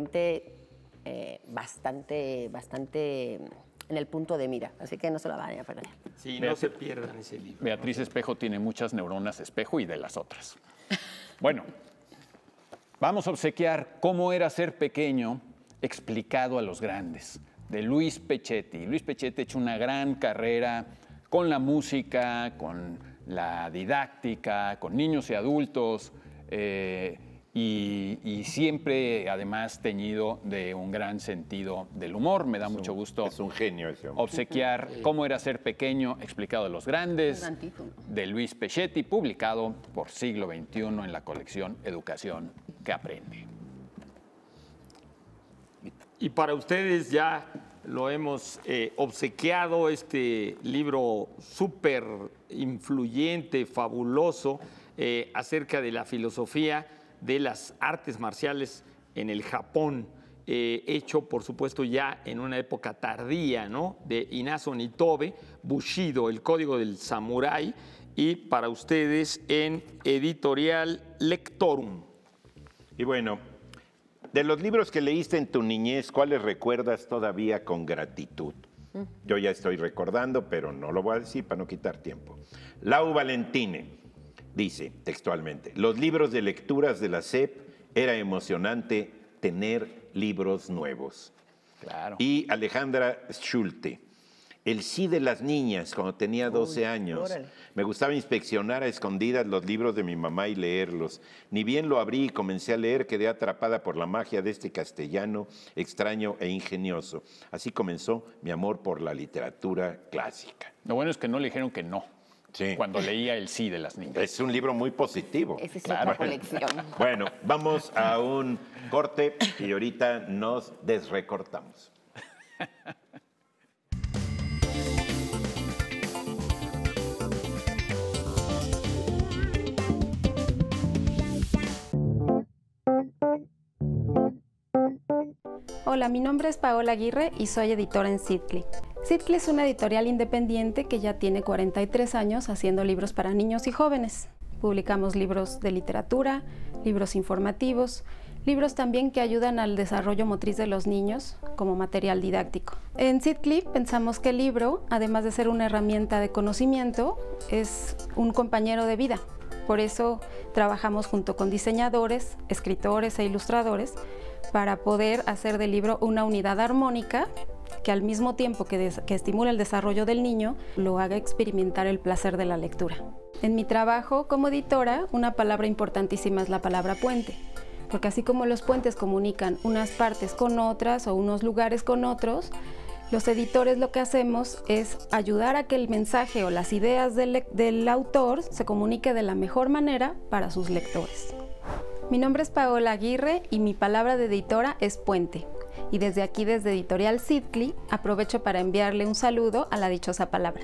eh, bastante, bastante en el punto de mira, así que no se la vayan a perder. Sí, no se pierdan ese libro. Beatriz Espejo tiene muchas neuronas espejo y de las otras. Bueno, vamos a obsequiar cómo era ser pequeño explicado a los grandes, de Luis Pechetti. Luis Pechetti ha hecho una gran carrera con la música, con la didáctica, con niños y adultos. eh, y, y siempre además teñido de un gran sentido del humor. Me da mucho gusto Es un genio ese hombre. obsequiar Cómo era ser pequeño, explicado de los grandes, de Luis Pechetti, publicado por Siglo XXI en la colección Educación que aprende. Y para ustedes ya lo hemos eh, obsequiado, este libro súper influyente, fabuloso, eh, acerca de la filosofía de las artes marciales en el Japón, eh, hecho por supuesto ya en una época tardía, ¿no? De Inazo Nitobe, Bushido, el código del samurái, y para ustedes en editorial Lectorum. Y bueno, de los libros que leíste en tu niñez, ¿cuáles recuerdas todavía con gratitud? Yo ya estoy recordando, pero no lo voy a decir para no quitar tiempo. Lau Valentine dice textualmente, los libros de lecturas de la SEP era emocionante tener libros nuevos. Claro. Y Alejandra Schulte, el sí de las niñas cuando tenía 12 años. órale. Me gustaba inspeccionar a escondidas los libros de mi mamá y leerlos. Ni bien lo abrí y comencé a leer, quedé atrapada por la magia de este castellano extraño e ingenioso. Así comenzó mi amor por la literatura clásica. Lo bueno es que no le dijeron que no Sí. cuando leía el sí de las niñas. Es un libro muy positivo. Esa es Claro. otra colección. Bueno, vamos a un corte y ahorita nos desrecortamos. Hola, mi nombre es Paola Aguirre y soy editora en Sidcli. Sidcli es una editorial independiente que ya tiene 43 años haciendo libros para niños y jóvenes. Publicamos libros de literatura, libros informativos, libros también que ayudan al desarrollo motriz de los niños como material didáctico. En Sidcli pensamos que el libro, además de ser una herramienta de conocimiento, es un compañero de vida. Por eso trabajamos junto con diseñadores, escritores e ilustradores para poder hacer del libro una unidad armónica que al mismo tiempo que, que estimula el desarrollo del niño, lo haga experimentar el placer de la lectura. En mi trabajo como editora, una palabra importantísima es la palabra puente, porque así como los puentes comunican unas partes con otras o unos lugares con otros, los editores lo que hacemos es ayudar a que el mensaje o las ideas del, del autor se comunique de la mejor manera para sus lectores. Mi nombre es Paola Aguirre y mi palabra de editora es puente. Y desde aquí, desde Editorial Sidcli, aprovecho para enviarle un saludo a la dichosa palabra.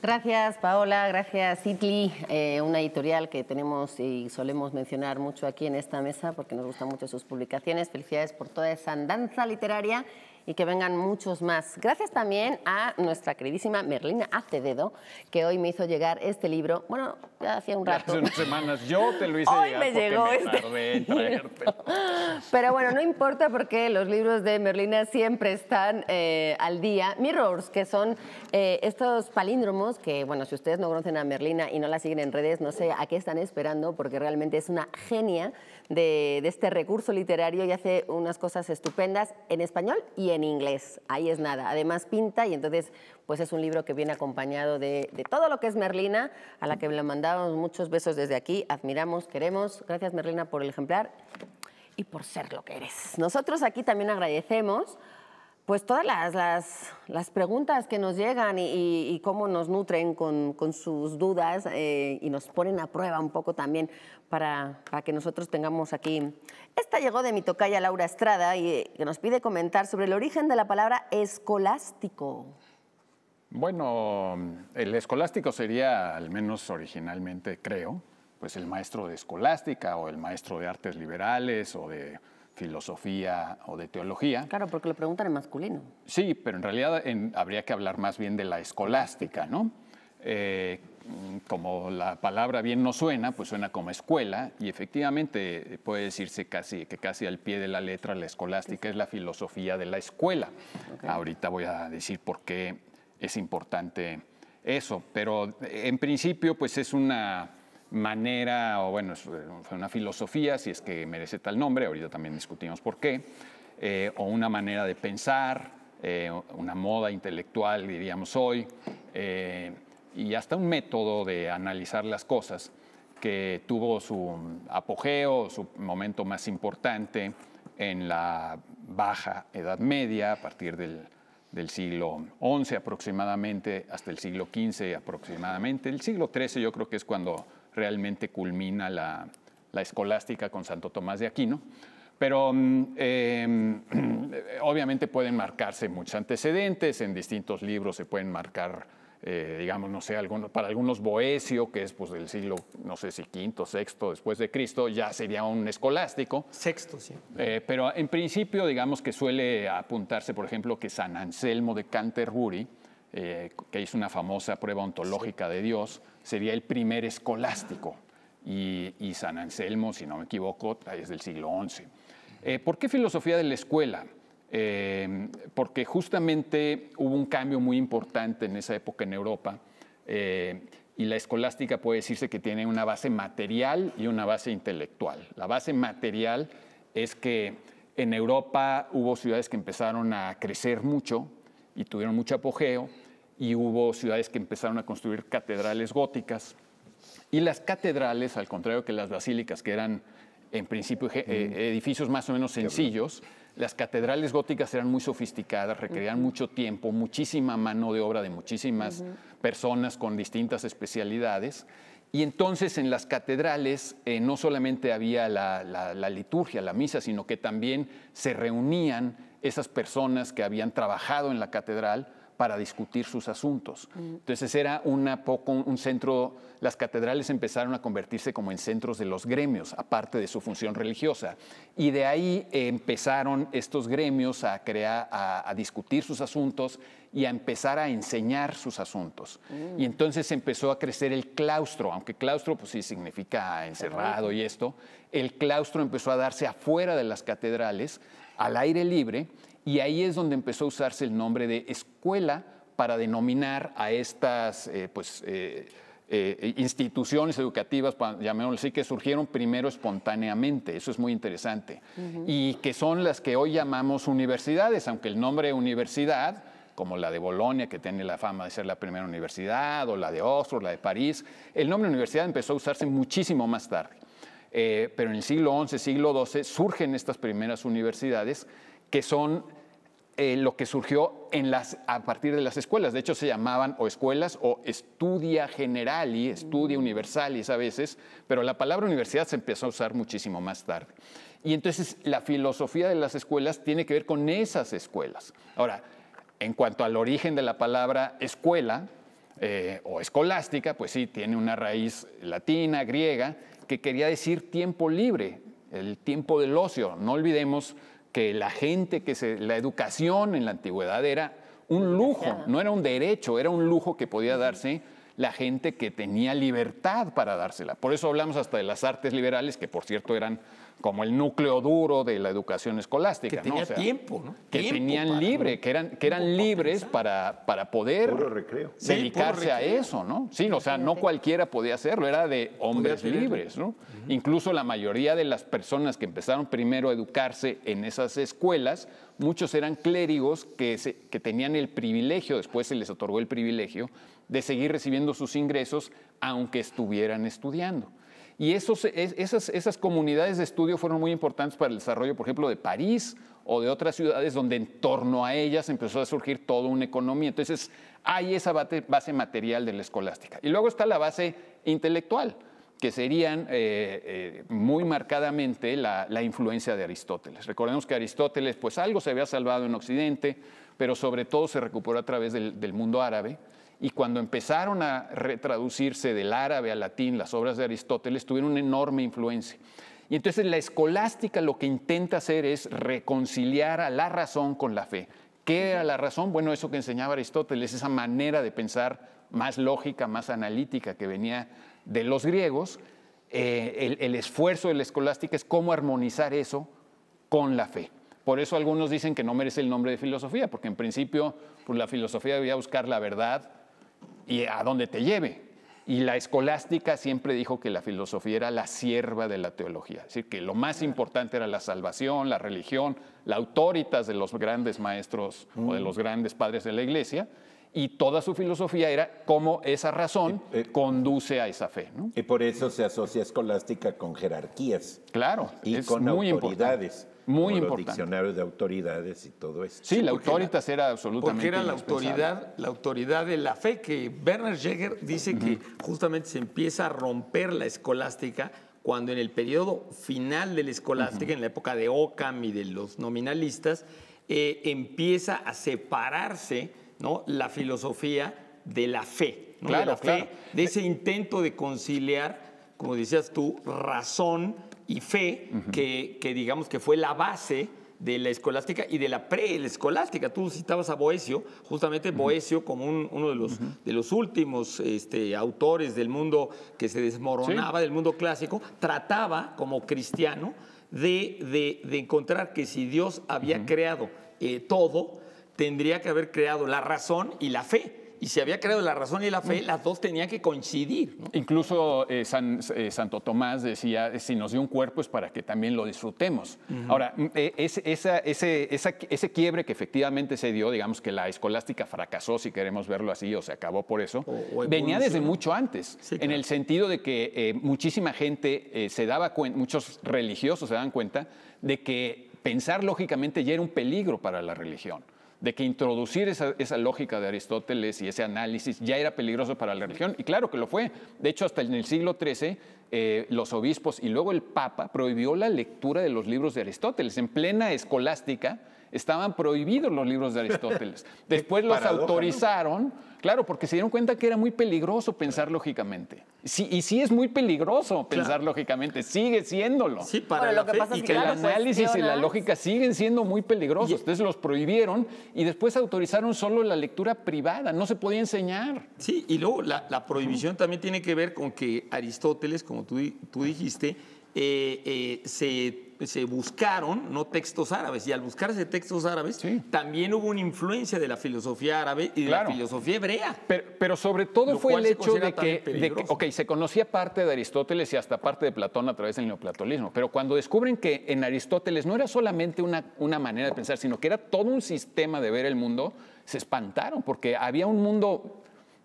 Gracias, Paola. Gracias, Itli, eh, una editorial que tenemos y solemos mencionar mucho aquí en esta mesa porque nos gustan mucho sus publicaciones. Felicidades por toda esa andanza literaria y que vengan muchos más. Gracias también a nuestra queridísima Merlina Acevedo, que hoy me hizo llegar este libro. Bueno, ya hacía un rato. Hace unas semanas yo te lo hice Hoy llegar me porque llegó me este tardé en. Pero bueno, no importa porque los libros de Merlina siempre están eh, al día. Mirrors, que son eh, estos palíndromos que, bueno, si ustedes no conocen a Merlina y no la siguen en redes, no sé a qué están esperando porque realmente es una genia de, este recurso literario y hace unas cosas estupendas en español y en inglés. Ahí es nada. Además pinta y entonces pues es un libro que viene acompañado de, de todo lo que es Merlina, a la que le mandamos muchos besos desde aquí. Admiramos, queremos. Gracias Merlina por el ejemplar y por ser lo que eres. Nosotros aquí también agradecemos pues todas las, las, las preguntas que nos llegan y, cómo nos nutren con, con sus dudas eh, y nos ponen a prueba un poco también para, para que nosotros tengamos aquí. Esta llegó de mi tocaya Laura Estrada y que nos pide comentar sobre el origen de la palabra escolástico. Bueno, el escolástico sería, al menos originalmente creo, pues el maestro de escolástica o el maestro de artes liberales o de filosofía o de teología. Claro, porque lo preguntan en masculino. Sí, pero en realidad en- habría que hablar más bien de la escolástica, ¿no? Eh, como la palabra bien no suena, pues suena como escuela y efectivamente eh, puede decirse casi que casi al pie de la letra la escolástica es la filosofía de la escuela. Ahorita voy a decir por qué es importante eso, pero eh, en principio pues es una manera, o bueno, eh, una filosofía, si es que merece tal nombre, ahorita también discutimos por qué, eh, o una manera de pensar, eh, una moda intelectual, diríamos hoy, eh, y hasta un método de analizar las cosas que tuvo su apogeo, su momento más importante en la baja Edad Media, a partir del, siglo XI aproximadamente, hasta el siglo XV aproximadamente. El siglo XIII yo creo que es cuando realmente culmina la, escolástica con Santo Tomás de Aquino. Pero mm, em, obviamente pueden marcarse muchos antecedentes, en distintos libros se pueden marcar eh, digamos, no sé, para algunos Boesio, que es pues del siglo, no sé si quinto, sexto después de Cristo, ya sería un escolástico. Sexto, sí. Eh, pero en principio, digamos que suele apuntarse, por ejemplo, que San Anselmo de Canterbury, eh, que hizo una famosa prueba ontológica de Dios, sería el primer escolástico. Y, San Anselmo, si no me equivoco, es del siglo XI. ¿Por qué filosofía de la escuela? Eh, porque justamente hubo un cambio muy importante en esa época en Europa. Eh, y la escolástica puede decirse que tiene una base material y una base intelectual. La base material es que en Europa hubo ciudades que empezaron a crecer mucho y tuvieron mucho apogeo, y hubo ciudades que empezaron a construir catedrales góticas. Y las catedrales, al contrario que las basílicas, que eran en principio eh, edificios más o menos sencillos, las catedrales góticas eran muy sofisticadas, requerían mucho tiempo, muchísima mano de obra de muchísimas personas con distintas especialidades. Y entonces en las catedrales eh, no solamente había la, liturgia, la misa, sino que también se reunían esas personas que habían trabajado en la catedral para discutir sus asuntos. Mm. Entonces era una poco un centro, las catedrales empezaron a convertirse como en centros de los gremios, aparte de su función religiosa. Y de ahí empezaron estos gremios a crear, a, discutir sus asuntos y a empezar a enseñar sus asuntos. Mm. Y entonces empezó a crecer el claustro, aunque claustro pues sí significa encerrado y esto, el claustro empezó a darse afuera de las catedrales, al aire libre, y ahí es donde empezó a usarse el nombre de escuela para denominar a estas eh, pues, eh, eh, instituciones educativas, llamémoslo así, que surgieron primero espontáneamente, eso es muy interesante, y que son las que hoy llamamos universidades, aunque el nombre universidad, como la de Bolonia, que tiene la fama de ser la primera universidad, o la de Oxford, la de París, el nombre universidad empezó a usarse muchísimo más tarde. pero en el siglo XI, siglo XII surgen estas primeras universidades que son eh, lo que surgió en las, a partir de las escuelas. De hecho, se llamaban o escuelas o estudia generali, estudia universalis a veces, pero la palabra universidad se empezó a usar muchísimo más tarde. Y entonces la filosofía de las escuelas tiene que ver con esas escuelas. Ahora, en cuanto al origen de la palabra escuela eh, o escolástica, pues sí, tiene una raíz latina, griega, que quería decir tiempo libre, el tiempo del ocio. No olvidemos que la gente, que se, la educación en la antigüedad era un lujo, no era un derecho, era un lujo que podía darse la gente que tenía libertad para dársela. Por eso hablamos hasta de las artes liberales, que por cierto eran como el núcleo duro de la educación escolástica. Que tenía tiempo, ¿no? Que tenían libre, que eran, que eran libres para, para poder dedicarse a eso, ¿no? Sí, o sea, no cualquiera podía hacerlo, era de hombres libres, ¿no? Incluso la mayoría de las personas que empezaron primero a educarse en esas escuelas, muchos eran clérigos que, que tenían el privilegio, después se les otorgó el privilegio, de seguir recibiendo sus ingresos aunque estuvieran estudiando. Y esos, esas, esas comunidades de estudio fueron muy importantes para el desarrollo, por ejemplo, de París o de otras ciudades donde en torno a ellas empezó a surgir toda una economía. Entonces, hay esa base material de la escolástica. Y luego está la base intelectual, que serían eh, eh, muy marcadamente la, influencia de Aristóteles. Recordemos que Aristóteles, pues algo se había salvado en Occidente, pero sobre todo se recuperó a través del mundo árabe y cuando empezaron a retraducirse del árabe al latín las obras de Aristóteles, tuvieron una enorme influencia. Y entonces la escolástica lo que intenta hacer es reconciliar a la razón con la fe. ¿Qué era la razón? Bueno, eso que enseñaba Aristóteles, esa manera de pensar más lógica, más analítica que venía de los griegos. Eh, el, esfuerzo de la escolástica es cómo armonizar eso con la fe. Por eso algunos dicen que no merece el nombre de filosofía, porque en principio pues, la filosofía debía buscar la verdad, y a dónde te lleve. Y la escolástica siempre dijo que la filosofía era la sierva de la teología, es decir, que lo más importante era la salvación, la religión, la autoritas de los grandes maestros o de mm. los grandes padres de la iglesia, y toda su filosofía era cómo esa razón Eh, eh. conduce a esa fe. ¿no? Y por eso se asocia escolástica con jerarquías Claro, y es con muy autoridades. importante. Muy como Los importante. diccionarios de autoridades y todo eso. Sí, la autoritas era absolutamente Porque era la autoridad, la autoridad de la fe, que Werner Jäger dice que justamente se empieza a romper la escolástica cuando en el periodo final de la escolástica, en la época de Occam y de los nominalistas, eh, empieza a separarse ¿no? la filosofía de la fe, ¿no? de la fe, claro. de ese intento de conciliar, como decías tú, razón y fe, que, que digamos que fue la base de la escolástica y de la pre-escolástica. Tú citabas a Boesio, justamente Boesio como un- uno de los, de los últimos este, autores del mundo que se desmoronaba, del mundo clásico, trataba como cristiano de, de- de encontrar que si Dios había creado eh, todo, tendría que haber creado la razón y la fe. Y si había creado la razón y la fe, las dos tenían que coincidir. ¿no? Incluso eh, San- eh, Santo Tomás decía, si nos dio un cuerpo es para que también lo disfrutemos. Ahora, mm, eh, ese, esa- ese, esa- ese quiebre que efectivamente se dio, digamos que la escolástica fracasó, si queremos verlo así, o se acabó por eso, O- o venía desde mucho antes, Sí, en el sentido de que muchísima gente se daba cuenta, muchos religiosos se dan cuenta de que pensar lógicamente ya era un peligro para la religión de que introducir esa, lógica de Aristóteles y ese análisis ya era peligroso para la religión, y claro que lo fue. De hecho, hasta en el siglo XIII, eh, los obispos y luego el Papa prohibió la lectura de los libros de Aristóteles. En plena escolástica estaban prohibidos los libros de Aristóteles. Después los paradoja, ¿no? autorizaron, claro, porque se dieron cuenta que era muy peligroso pensar lógicamente. Sí, y sí es muy peligroso pensar lógicamente, sigue siéndolo. Sí, para Bueno, la lo que fe. pasa es y que que El análisis y la lógica siguen siendo muy peligrosos. Entonces los prohibieron y después autorizaron solo la lectura privada. No se podía enseñar. Sí, y luego la, la prohibición también tiene que ver con que Aristóteles, como tú, tú dijiste, eh, eh, se, se buscaron no textos árabes y al buscarse textos árabes Sí. también hubo una influencia de la filosofía árabe y de Claro. la filosofía hebrea. Pero, pero sobre todo fue el hecho de que, de ok, se conocía parte de Aristóteles y hasta parte de Platón a través del neoplatonismo, pero cuando descubren que en Aristóteles no era solamente una, una manera de pensar, sino que era todo un sistema de ver el mundo, se espantaron porque había un mundo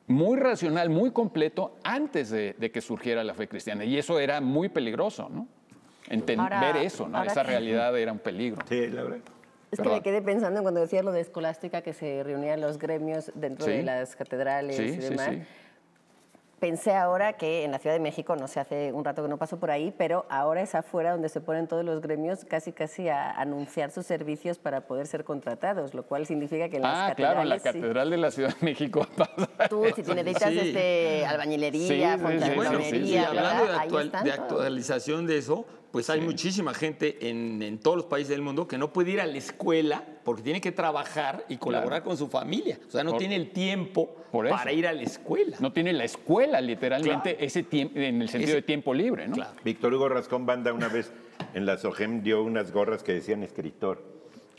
muy racional, muy completo antes de, de que surgiera la fe cristiana y eso era muy peligroso, ¿no? Enten- Ahora- ver eso, ¿no? Esa que- realidad era un peligro. Sí, Laura. Es que Perdón. me quedé pensando en cuando decías lo de escolástica, que se reunían los gremios dentro Sí. de las catedrales Sí, y sí, demás. sí. Pensé ahora que en la Ciudad de México, no sé, hace un rato que no paso por ahí, pero ahora es afuera donde se ponen todos los gremios casi casi a anunciar sus servicios para poder ser contratados, lo cual significa que en las Ah, claro, en la catedrales, sí, Catedral de la Ciudad de México pasa Tú, si te necesitas Sí. este, albañilería, Sí, sí, sí, fontanería, Bueno, sí, sí, y sí. bla, hablando de, actual- de actualización de eso, pues hay muchísima gente en, en todos los países del mundo que no puede ir a la escuela porque tiene que trabajar y colaborar con su familia. O sea, no Por- tiene el tiempo para ir a la escuela. No tiene la escuela, literalmente, Claro. ese tiempo, en el sentido Ese- de tiempo libre, ¿no? Claro. Víctor Hugo Rascón Banda una vez en la SOGEM dio unas gorras que decían escritor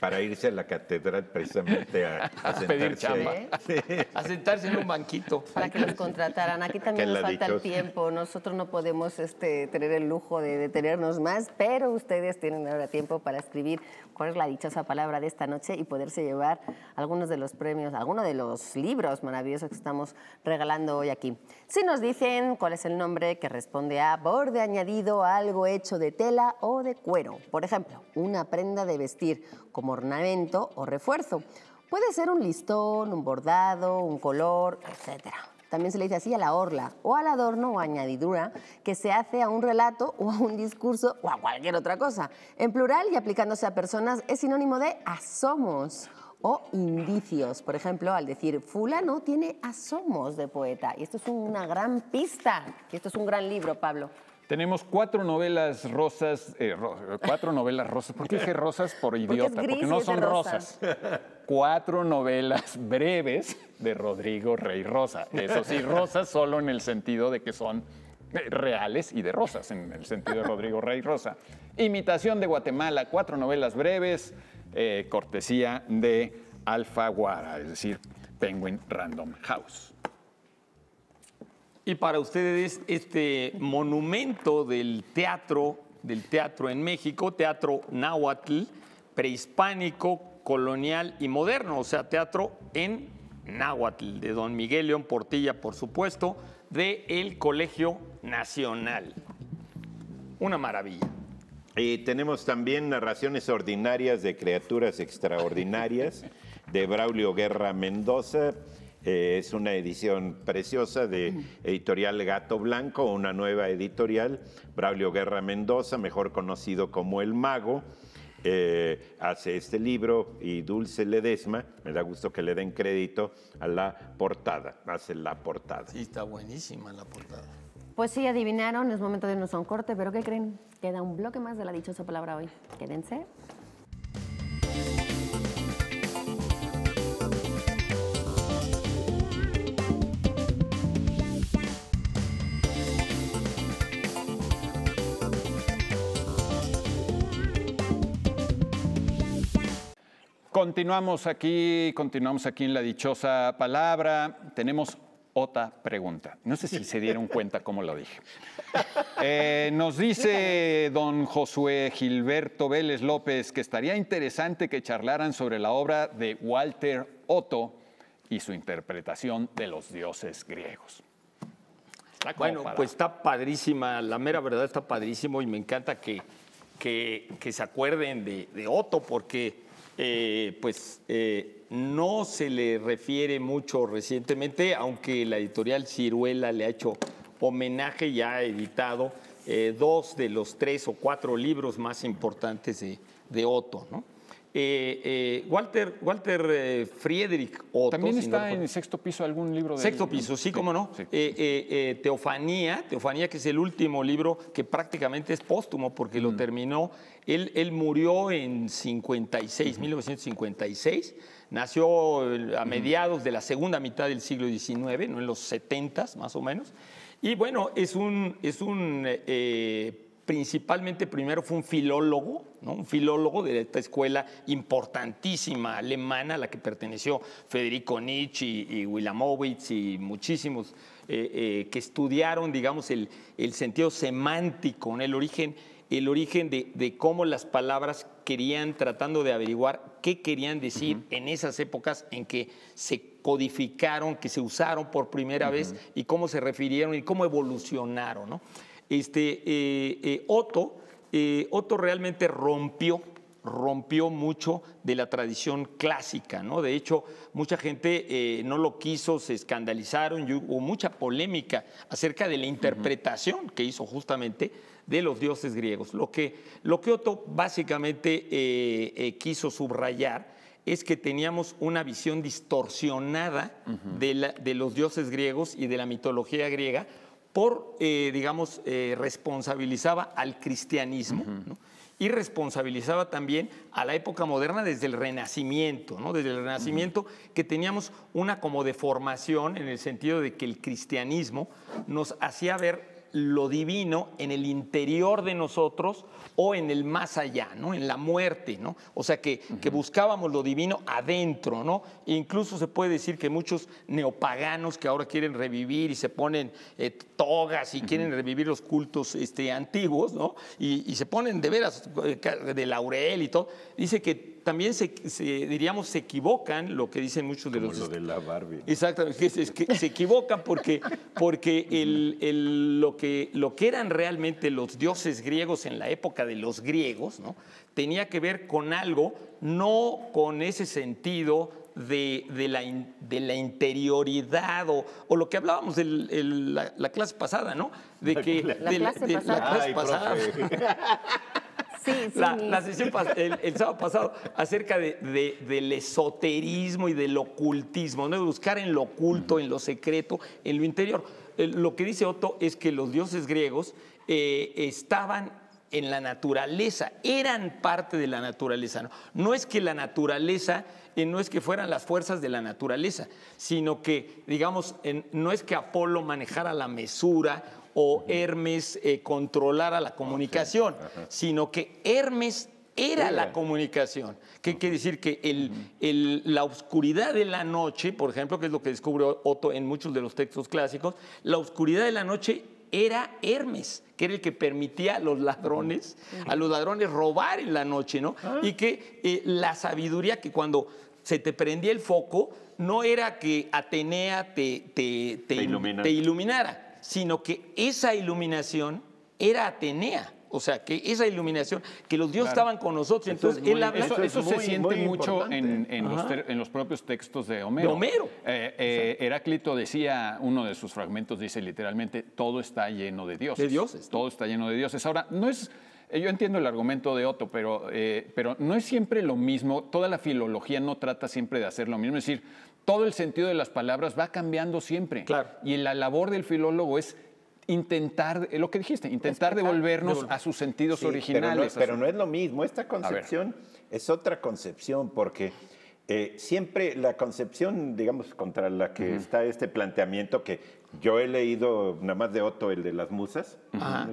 para irse a la catedral precisamente a, a pedir sentarse ahí. chamba. A sentarse en un banquito. para que los contrataran. Aquí también nos falta el tiempo. Nosotros no podemos este, tener el lujo de detenernos más, pero ustedes tienen ahora tiempo para escribir cuál es la dichosa palabra de esta noche y poderse llevar algunos de los premios, algunos de los libros maravillosos que estamos regalando hoy aquí. Si nos dicen cuál es el nombre que responde a borde añadido a algo hecho de tela o de cuero. Por ejemplo, una prenda de vestir como ornamento o refuerzo. Puede ser un listón, un bordado, un color, etc. También se le dice así a la orla o al adorno o añadidura que se hace a un relato o a un discurso o a cualquier otra cosa. En plural y aplicándose a personas es sinónimo de asomos o indicios. Por ejemplo, al decir fulano tiene asomos de poeta. Y esto es una gran pista. Y esto es un gran libro, Pablo. Tenemos cuatro novelas rosas, eh, ro- cuatro novelas rosas. ¿Por qué dije rosas por idiota? Porque no son rosa. rosas. Cuatro novelas breves de Rodrigo Rey Rosa. Eso sí, rosas solo en el sentido de que son eh, reales y de rosas, en el sentido de Rodrigo Rey Rosa. Imitación de Guatemala, cuatro novelas breves, eh, cortesía de Alfaguara, es decir, Penguin Random House. Y para ustedes este monumento del teatro, del teatro en México, teatro náhuatl, prehispánico, colonial y moderno, o sea, teatro en náhuatl de don Miguel León Portilla, por supuesto, de el Colegio Nacional. Una maravilla. Y tenemos también narraciones ordinarias de criaturas extraordinarias de Braulio Guerra Mendoza. Eh, es una edición preciosa de editorial Gato Blanco, una nueva editorial. Braulio Guerra Mendoza, mejor conocido como El Mago, eh, hace este libro y Dulce Ledesma, me da gusto que le den crédito a la portada, hace la portada. Sí, está buenísima la portada. Pues sí, adivinaron, es momento de irnos a un corte, pero ¿qué creen? Queda un bloque más de la dichosa palabra hoy. Quédense. Continuamos aquí, continuamos aquí en la dichosa palabra. Tenemos otra pregunta. No sé si se dieron cuenta cómo lo dije. Eh, nos dice don Josué Gilberto Vélez López que estaría interesante que charlaran sobre la obra de Walter Otto y su interpretación de los dioses griegos. Bueno, para- pues está padrísima, la mera verdad está padrísimo y me encanta que, que, que se acuerden de, de Otto porque eh, pues eh, no se le refiere mucho recientemente, aunque la editorial Ciruela le ha hecho homenaje y ha editado eh, dos de los tres o cuatro libros más importantes de, de Otto, ¿no? Eh, eh, Walter, Walter eh, Friedrich Otto. También está en el sexto piso algún libro de Sexto piso, sí, cómo no. sí. Teofanía, Teofanía, que es el último libro que prácticamente es póstumo porque lo terminó. Él, él murió en 56, 1956. Nació a mediados de la segunda mitad del siglo XIX, no en los 70 más o menos. Y bueno, es un, es un eh, principalmente primero fue un filólogo, ¿no? un filólogo de esta escuela importantísima alemana a la que perteneció Federico Nietzsche y, y Wilamowitz y muchísimos eh, eh, que estudiaron, digamos, el, el sentido semántico, ¿no? el origen, el origen de, de cómo las palabras querían, tratando de averiguar qué querían decir en esas épocas en que se codificaron, que se usaron por primera vez y cómo se refirieron y cómo evolucionaron. ¿no? Este, eh, eh, Otto, eh, Otto realmente rompió, rompió mucho de la tradición clásica, ¿no? De hecho, mucha gente eh, no lo quiso, se escandalizaron y hubo mucha polémica acerca de la interpretación que hizo justamente de los dioses griegos. Lo que, lo que Otto básicamente eh, eh, quiso subrayar es que teníamos una visión distorsionada de, la- de los dioses griegos y de la mitología griega por, eh, digamos, eh, responsabilizaba al cristianismo ¿no? y responsabilizaba también a la época moderna desde el Renacimiento, ¿no? desde el Renacimiento que teníamos una como deformación en el sentido de que el cristianismo nos hacía ver lo divino en el interior de nosotros o en el más allá, ¿no? En la muerte, ¿no? O sea, que, que buscábamos lo divino adentro, ¿no? E incluso se puede decir que muchos neopaganos que ahora quieren revivir y se ponen eh, togas y quieren revivir los cultos este, antiguos, ¿no? Y, y se ponen de veras eh, de laurel y todo, dice que también se, se- diríamos, se equivocan, lo que dicen muchos de Como los lo de la Barbie. Exactamente, es, que se equivocan porque, porque el- el- lo, que, lo que eran realmente los dioses griegos en la época de los griegos, ¿no? tenía que ver con algo, no con ese sentido de, de la, in- de la interioridad o, o lo que hablábamos de la, la clase pasada, ¿no? De que, La de clase pasada. Ay. Sí, sí. La, sesión el, el sábado pasado acerca de- de- del esoterismo y del ocultismo, ¿no? de buscar en lo oculto, en lo secreto, en lo interior. El- lo que dice Otto es que los dioses griegos eh, estaban en la naturaleza, eran parte de la naturaleza. No, No es que la naturaleza, eh, no es que fueran las fuerzas de la naturaleza, sino que, digamos, en- no es que Apolo manejara la mesura o Hermes eh, controlara la comunicación, sino que Hermes era la comunicación. ¿Qué quiere decir? Que el- el- la oscuridad de la noche, por ejemplo, que es lo que descubre Otto en muchos de los textos clásicos, la oscuridad de la noche era Hermes, que era el que permitía a los ladrones, a los ladrones robar en la noche, ¿no? Y que eh, la sabiduría que cuando se te prendía el foco, no era que Atenea te, te, te, Te iluminara. Sino que esa iluminación era Atenea. O sea, que esa iluminación, que los dioses estaban con nosotros. Eso es Entonces, muy- él habla... Eso, es eso se muy- siente muy mucho importante. en, en los, ter- en los propios textos de Homero. De Homero. Eh, eh, Heráclito decía, uno de sus fragmentos dice literalmente, todo está lleno de dioses. De dioses. Todo está lleno de dioses. Ahora, no es... eh, Yo entiendo el argumento de Otto, pero, eh, pero no es siempre lo mismo. Toda la filología no trata siempre de hacer lo mismo. Es decir, todo el sentido de las palabras va cambiando siempre. Claro. Y la labor del filólogo es intentar, eh, lo que dijiste, intentar devolvernos a sus sentidos Sí, originales. Pero no, su- pero no es lo mismo. Esta concepción es otra concepción porque eh, siempre la concepción, digamos, contra la que está este planteamiento que yo he leído nada más de Otto, el de las musas.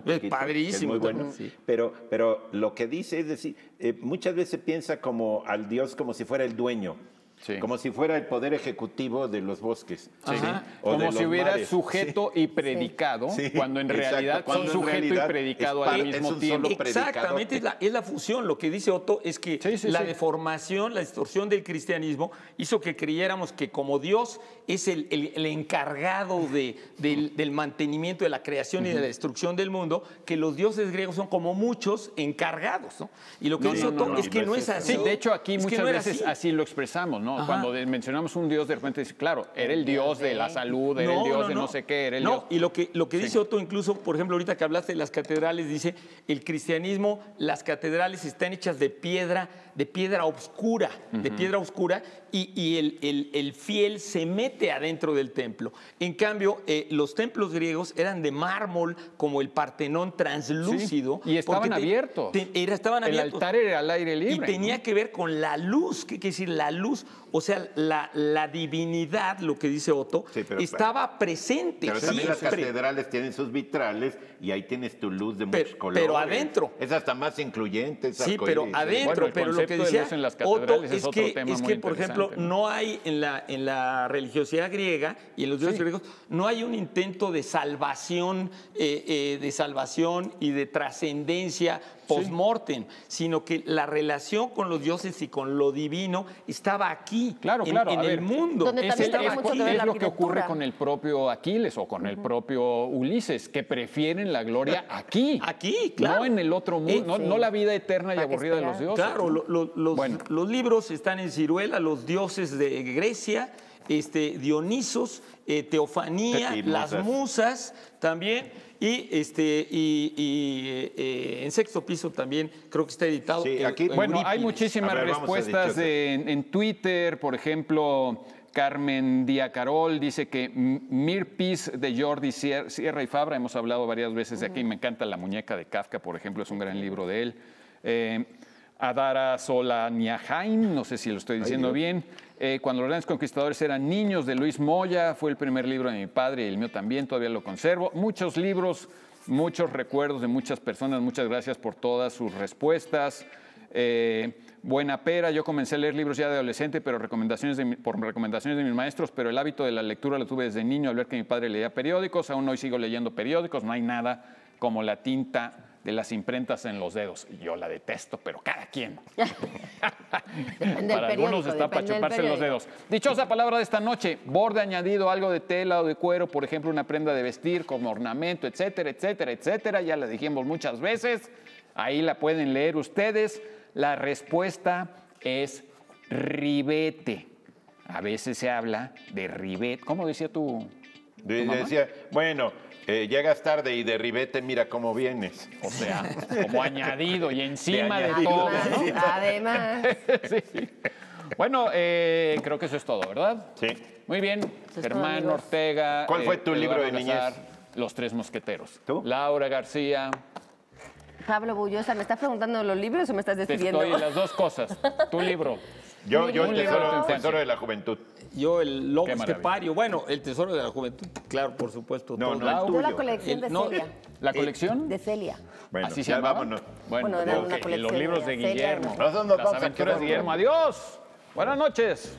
Es chiquito, padrísimo muy bueno. sí. Pero, pero lo que dice es decir, eh, muchas veces piensa como al Dios como si fuera el dueño. Sí. Como si fuera el poder ejecutivo de los bosques. Ajá. O de Como si hubiera mares. sujeto y predicado, Sí, cuando en exacto, realidad cuando en son sujeto realidad y predicado es al mismo un tiempo. solo Exactamente, es la, es la fusión. Lo que dice Otto es que Sí, sí, la sí. deformación, la distorsión del cristianismo hizo que creyéramos que como Dios es el, el- el encargado de- del, del mantenimiento de la creación y de la destrucción del mundo, que los dioses griegos son como muchos encargados. ¿no? Y lo que No, dice no, Otto no, es que no no es así. Sí, de hecho aquí muchas veces así. así. lo expresamos, ¿no? Ajá. Cuando mencionamos un Dios, de repente dice, claro, era el Dios de la salud, era el Dios de no sé qué, era el no, Dios... y lo que, lo que Sí. dice Otto, incluso, por ejemplo, ahorita que hablaste de las catedrales, dice, el cristianismo, las catedrales están hechas de piedra, de piedra oscura, de piedra oscura, y, y el, el- el fiel se mete adentro del templo. En cambio, eh, los templos griegos eran de mármol, como el Partenón translúcido. Sí, y estaban te- abiertos. te- era- estaban El altar era al aire Y libre. tenía que ver con la luz. ¿Qué quiere decir la luz? O sea, la, la divinidad, lo que dice Otto, Sí, pero- estaba presente. Pero también las catedrales tienen sus vitrales y ahí tienes tu luz de Pero- muchos colores. pero adentro. Es hasta más incluyente. es Sí, pero adentro, Bueno, el pero lo que de decía luz en las Otto catedrales es es otro que, tema es muy que, por ejemplo, no hay en la, en la religiosidad griega y en los dioses griegos, no hay un intento de salvación, eh, eh, de salvación y de trascendencia post-mortem, sino que la relación con los dioses y con lo divino estaba aquí, Claro, en, claro, en el ver, mundo. Donde Es, el- lo que ocurre con el propio Aquiles o con el propio Ulises, que prefieren la gloria aquí. Aquí, claro. No en el otro mundo, Eh, no, sí. no la vida eterna y aburrida de los dioses. Claro, lo- lo- los, Bueno. los libros están en ciruela, los dioses de Grecia, este, Dionisos, eh, Teofanía, Y las musas. musas también, y, este, y, y, eh, eh, en sexto piso también creo que está editado. Sí, aquí- el Bueno, hay muchísimas ver, respuestas en Twitter, por ejemplo, Carmen Diacarol dice que Mirpis de Jordi Sier- Sierra y Fabra, hemos hablado varias veces de aquí, me encanta La muñeca de Kafka, por ejemplo, es un gran libro de él. Eh, Adara Solaniahain, no sé si lo estoy diciendo bien. Eh, cuando los grandes conquistadores eran niños, de Luis Moya, fue el primer libro de mi padre y el mío también, todavía lo conservo. Muchos libros, muchos recuerdos de muchas personas, muchas gracias por todas sus respuestas. Eh, buena pera, yo comencé a leer libros ya de adolescente, pero recomendaciones de mi- por recomendaciones de mis maestros, pero el hábito de la lectura lo tuve desde niño al ver que mi padre leía periódicos, aún hoy sigo leyendo periódicos, no hay nada como la tinta de las imprentas en los dedos. Yo la detesto, pero cada quien. Para algunos está para chuparse los dedos. Dichosa palabra de esta noche, borde añadido, algo de tela o de cuero, por ejemplo, una prenda de vestir como ornamento, etcétera, etcétera, etcétera. Ya la dijimos muchas veces. Ahí la pueden leer ustedes. La respuesta es ribete. A veces se habla de ribete. ¿Cómo decía tú? De- decía, bueno, eh, llegas tarde y de ribete mira cómo vienes. O sea, como añadido y encima de, todo. Además, ¿no? además, Sí. Bueno, eh, creo que eso es todo, ¿verdad? Sí. Muy bien, es todo, Germán. Ortega. ¿Cuál fue tu libro de niñez? Los Tres Mosqueteros. ¿Tú? Laura García. Pablo Bullosa, ¿me estás preguntando los libros o me estás Te despidiendo? estoy las dos cosas. Tu libro. Yo, yo el tesoro, tesoro de la juventud. Yo el lobo estepario, bueno, el tesoro de la juventud, claro, por supuesto. No, no, el Lau. Yo la colección El- de no, Celia. ¿La colección? De Celia. Bueno, Así se ya llamaba? vámonos. Bueno, Bueno, era ok, una y colección los libros de de Celia, Guillermo. ¿no? Las aventuras de Guillermo. Adiós. Buenas noches.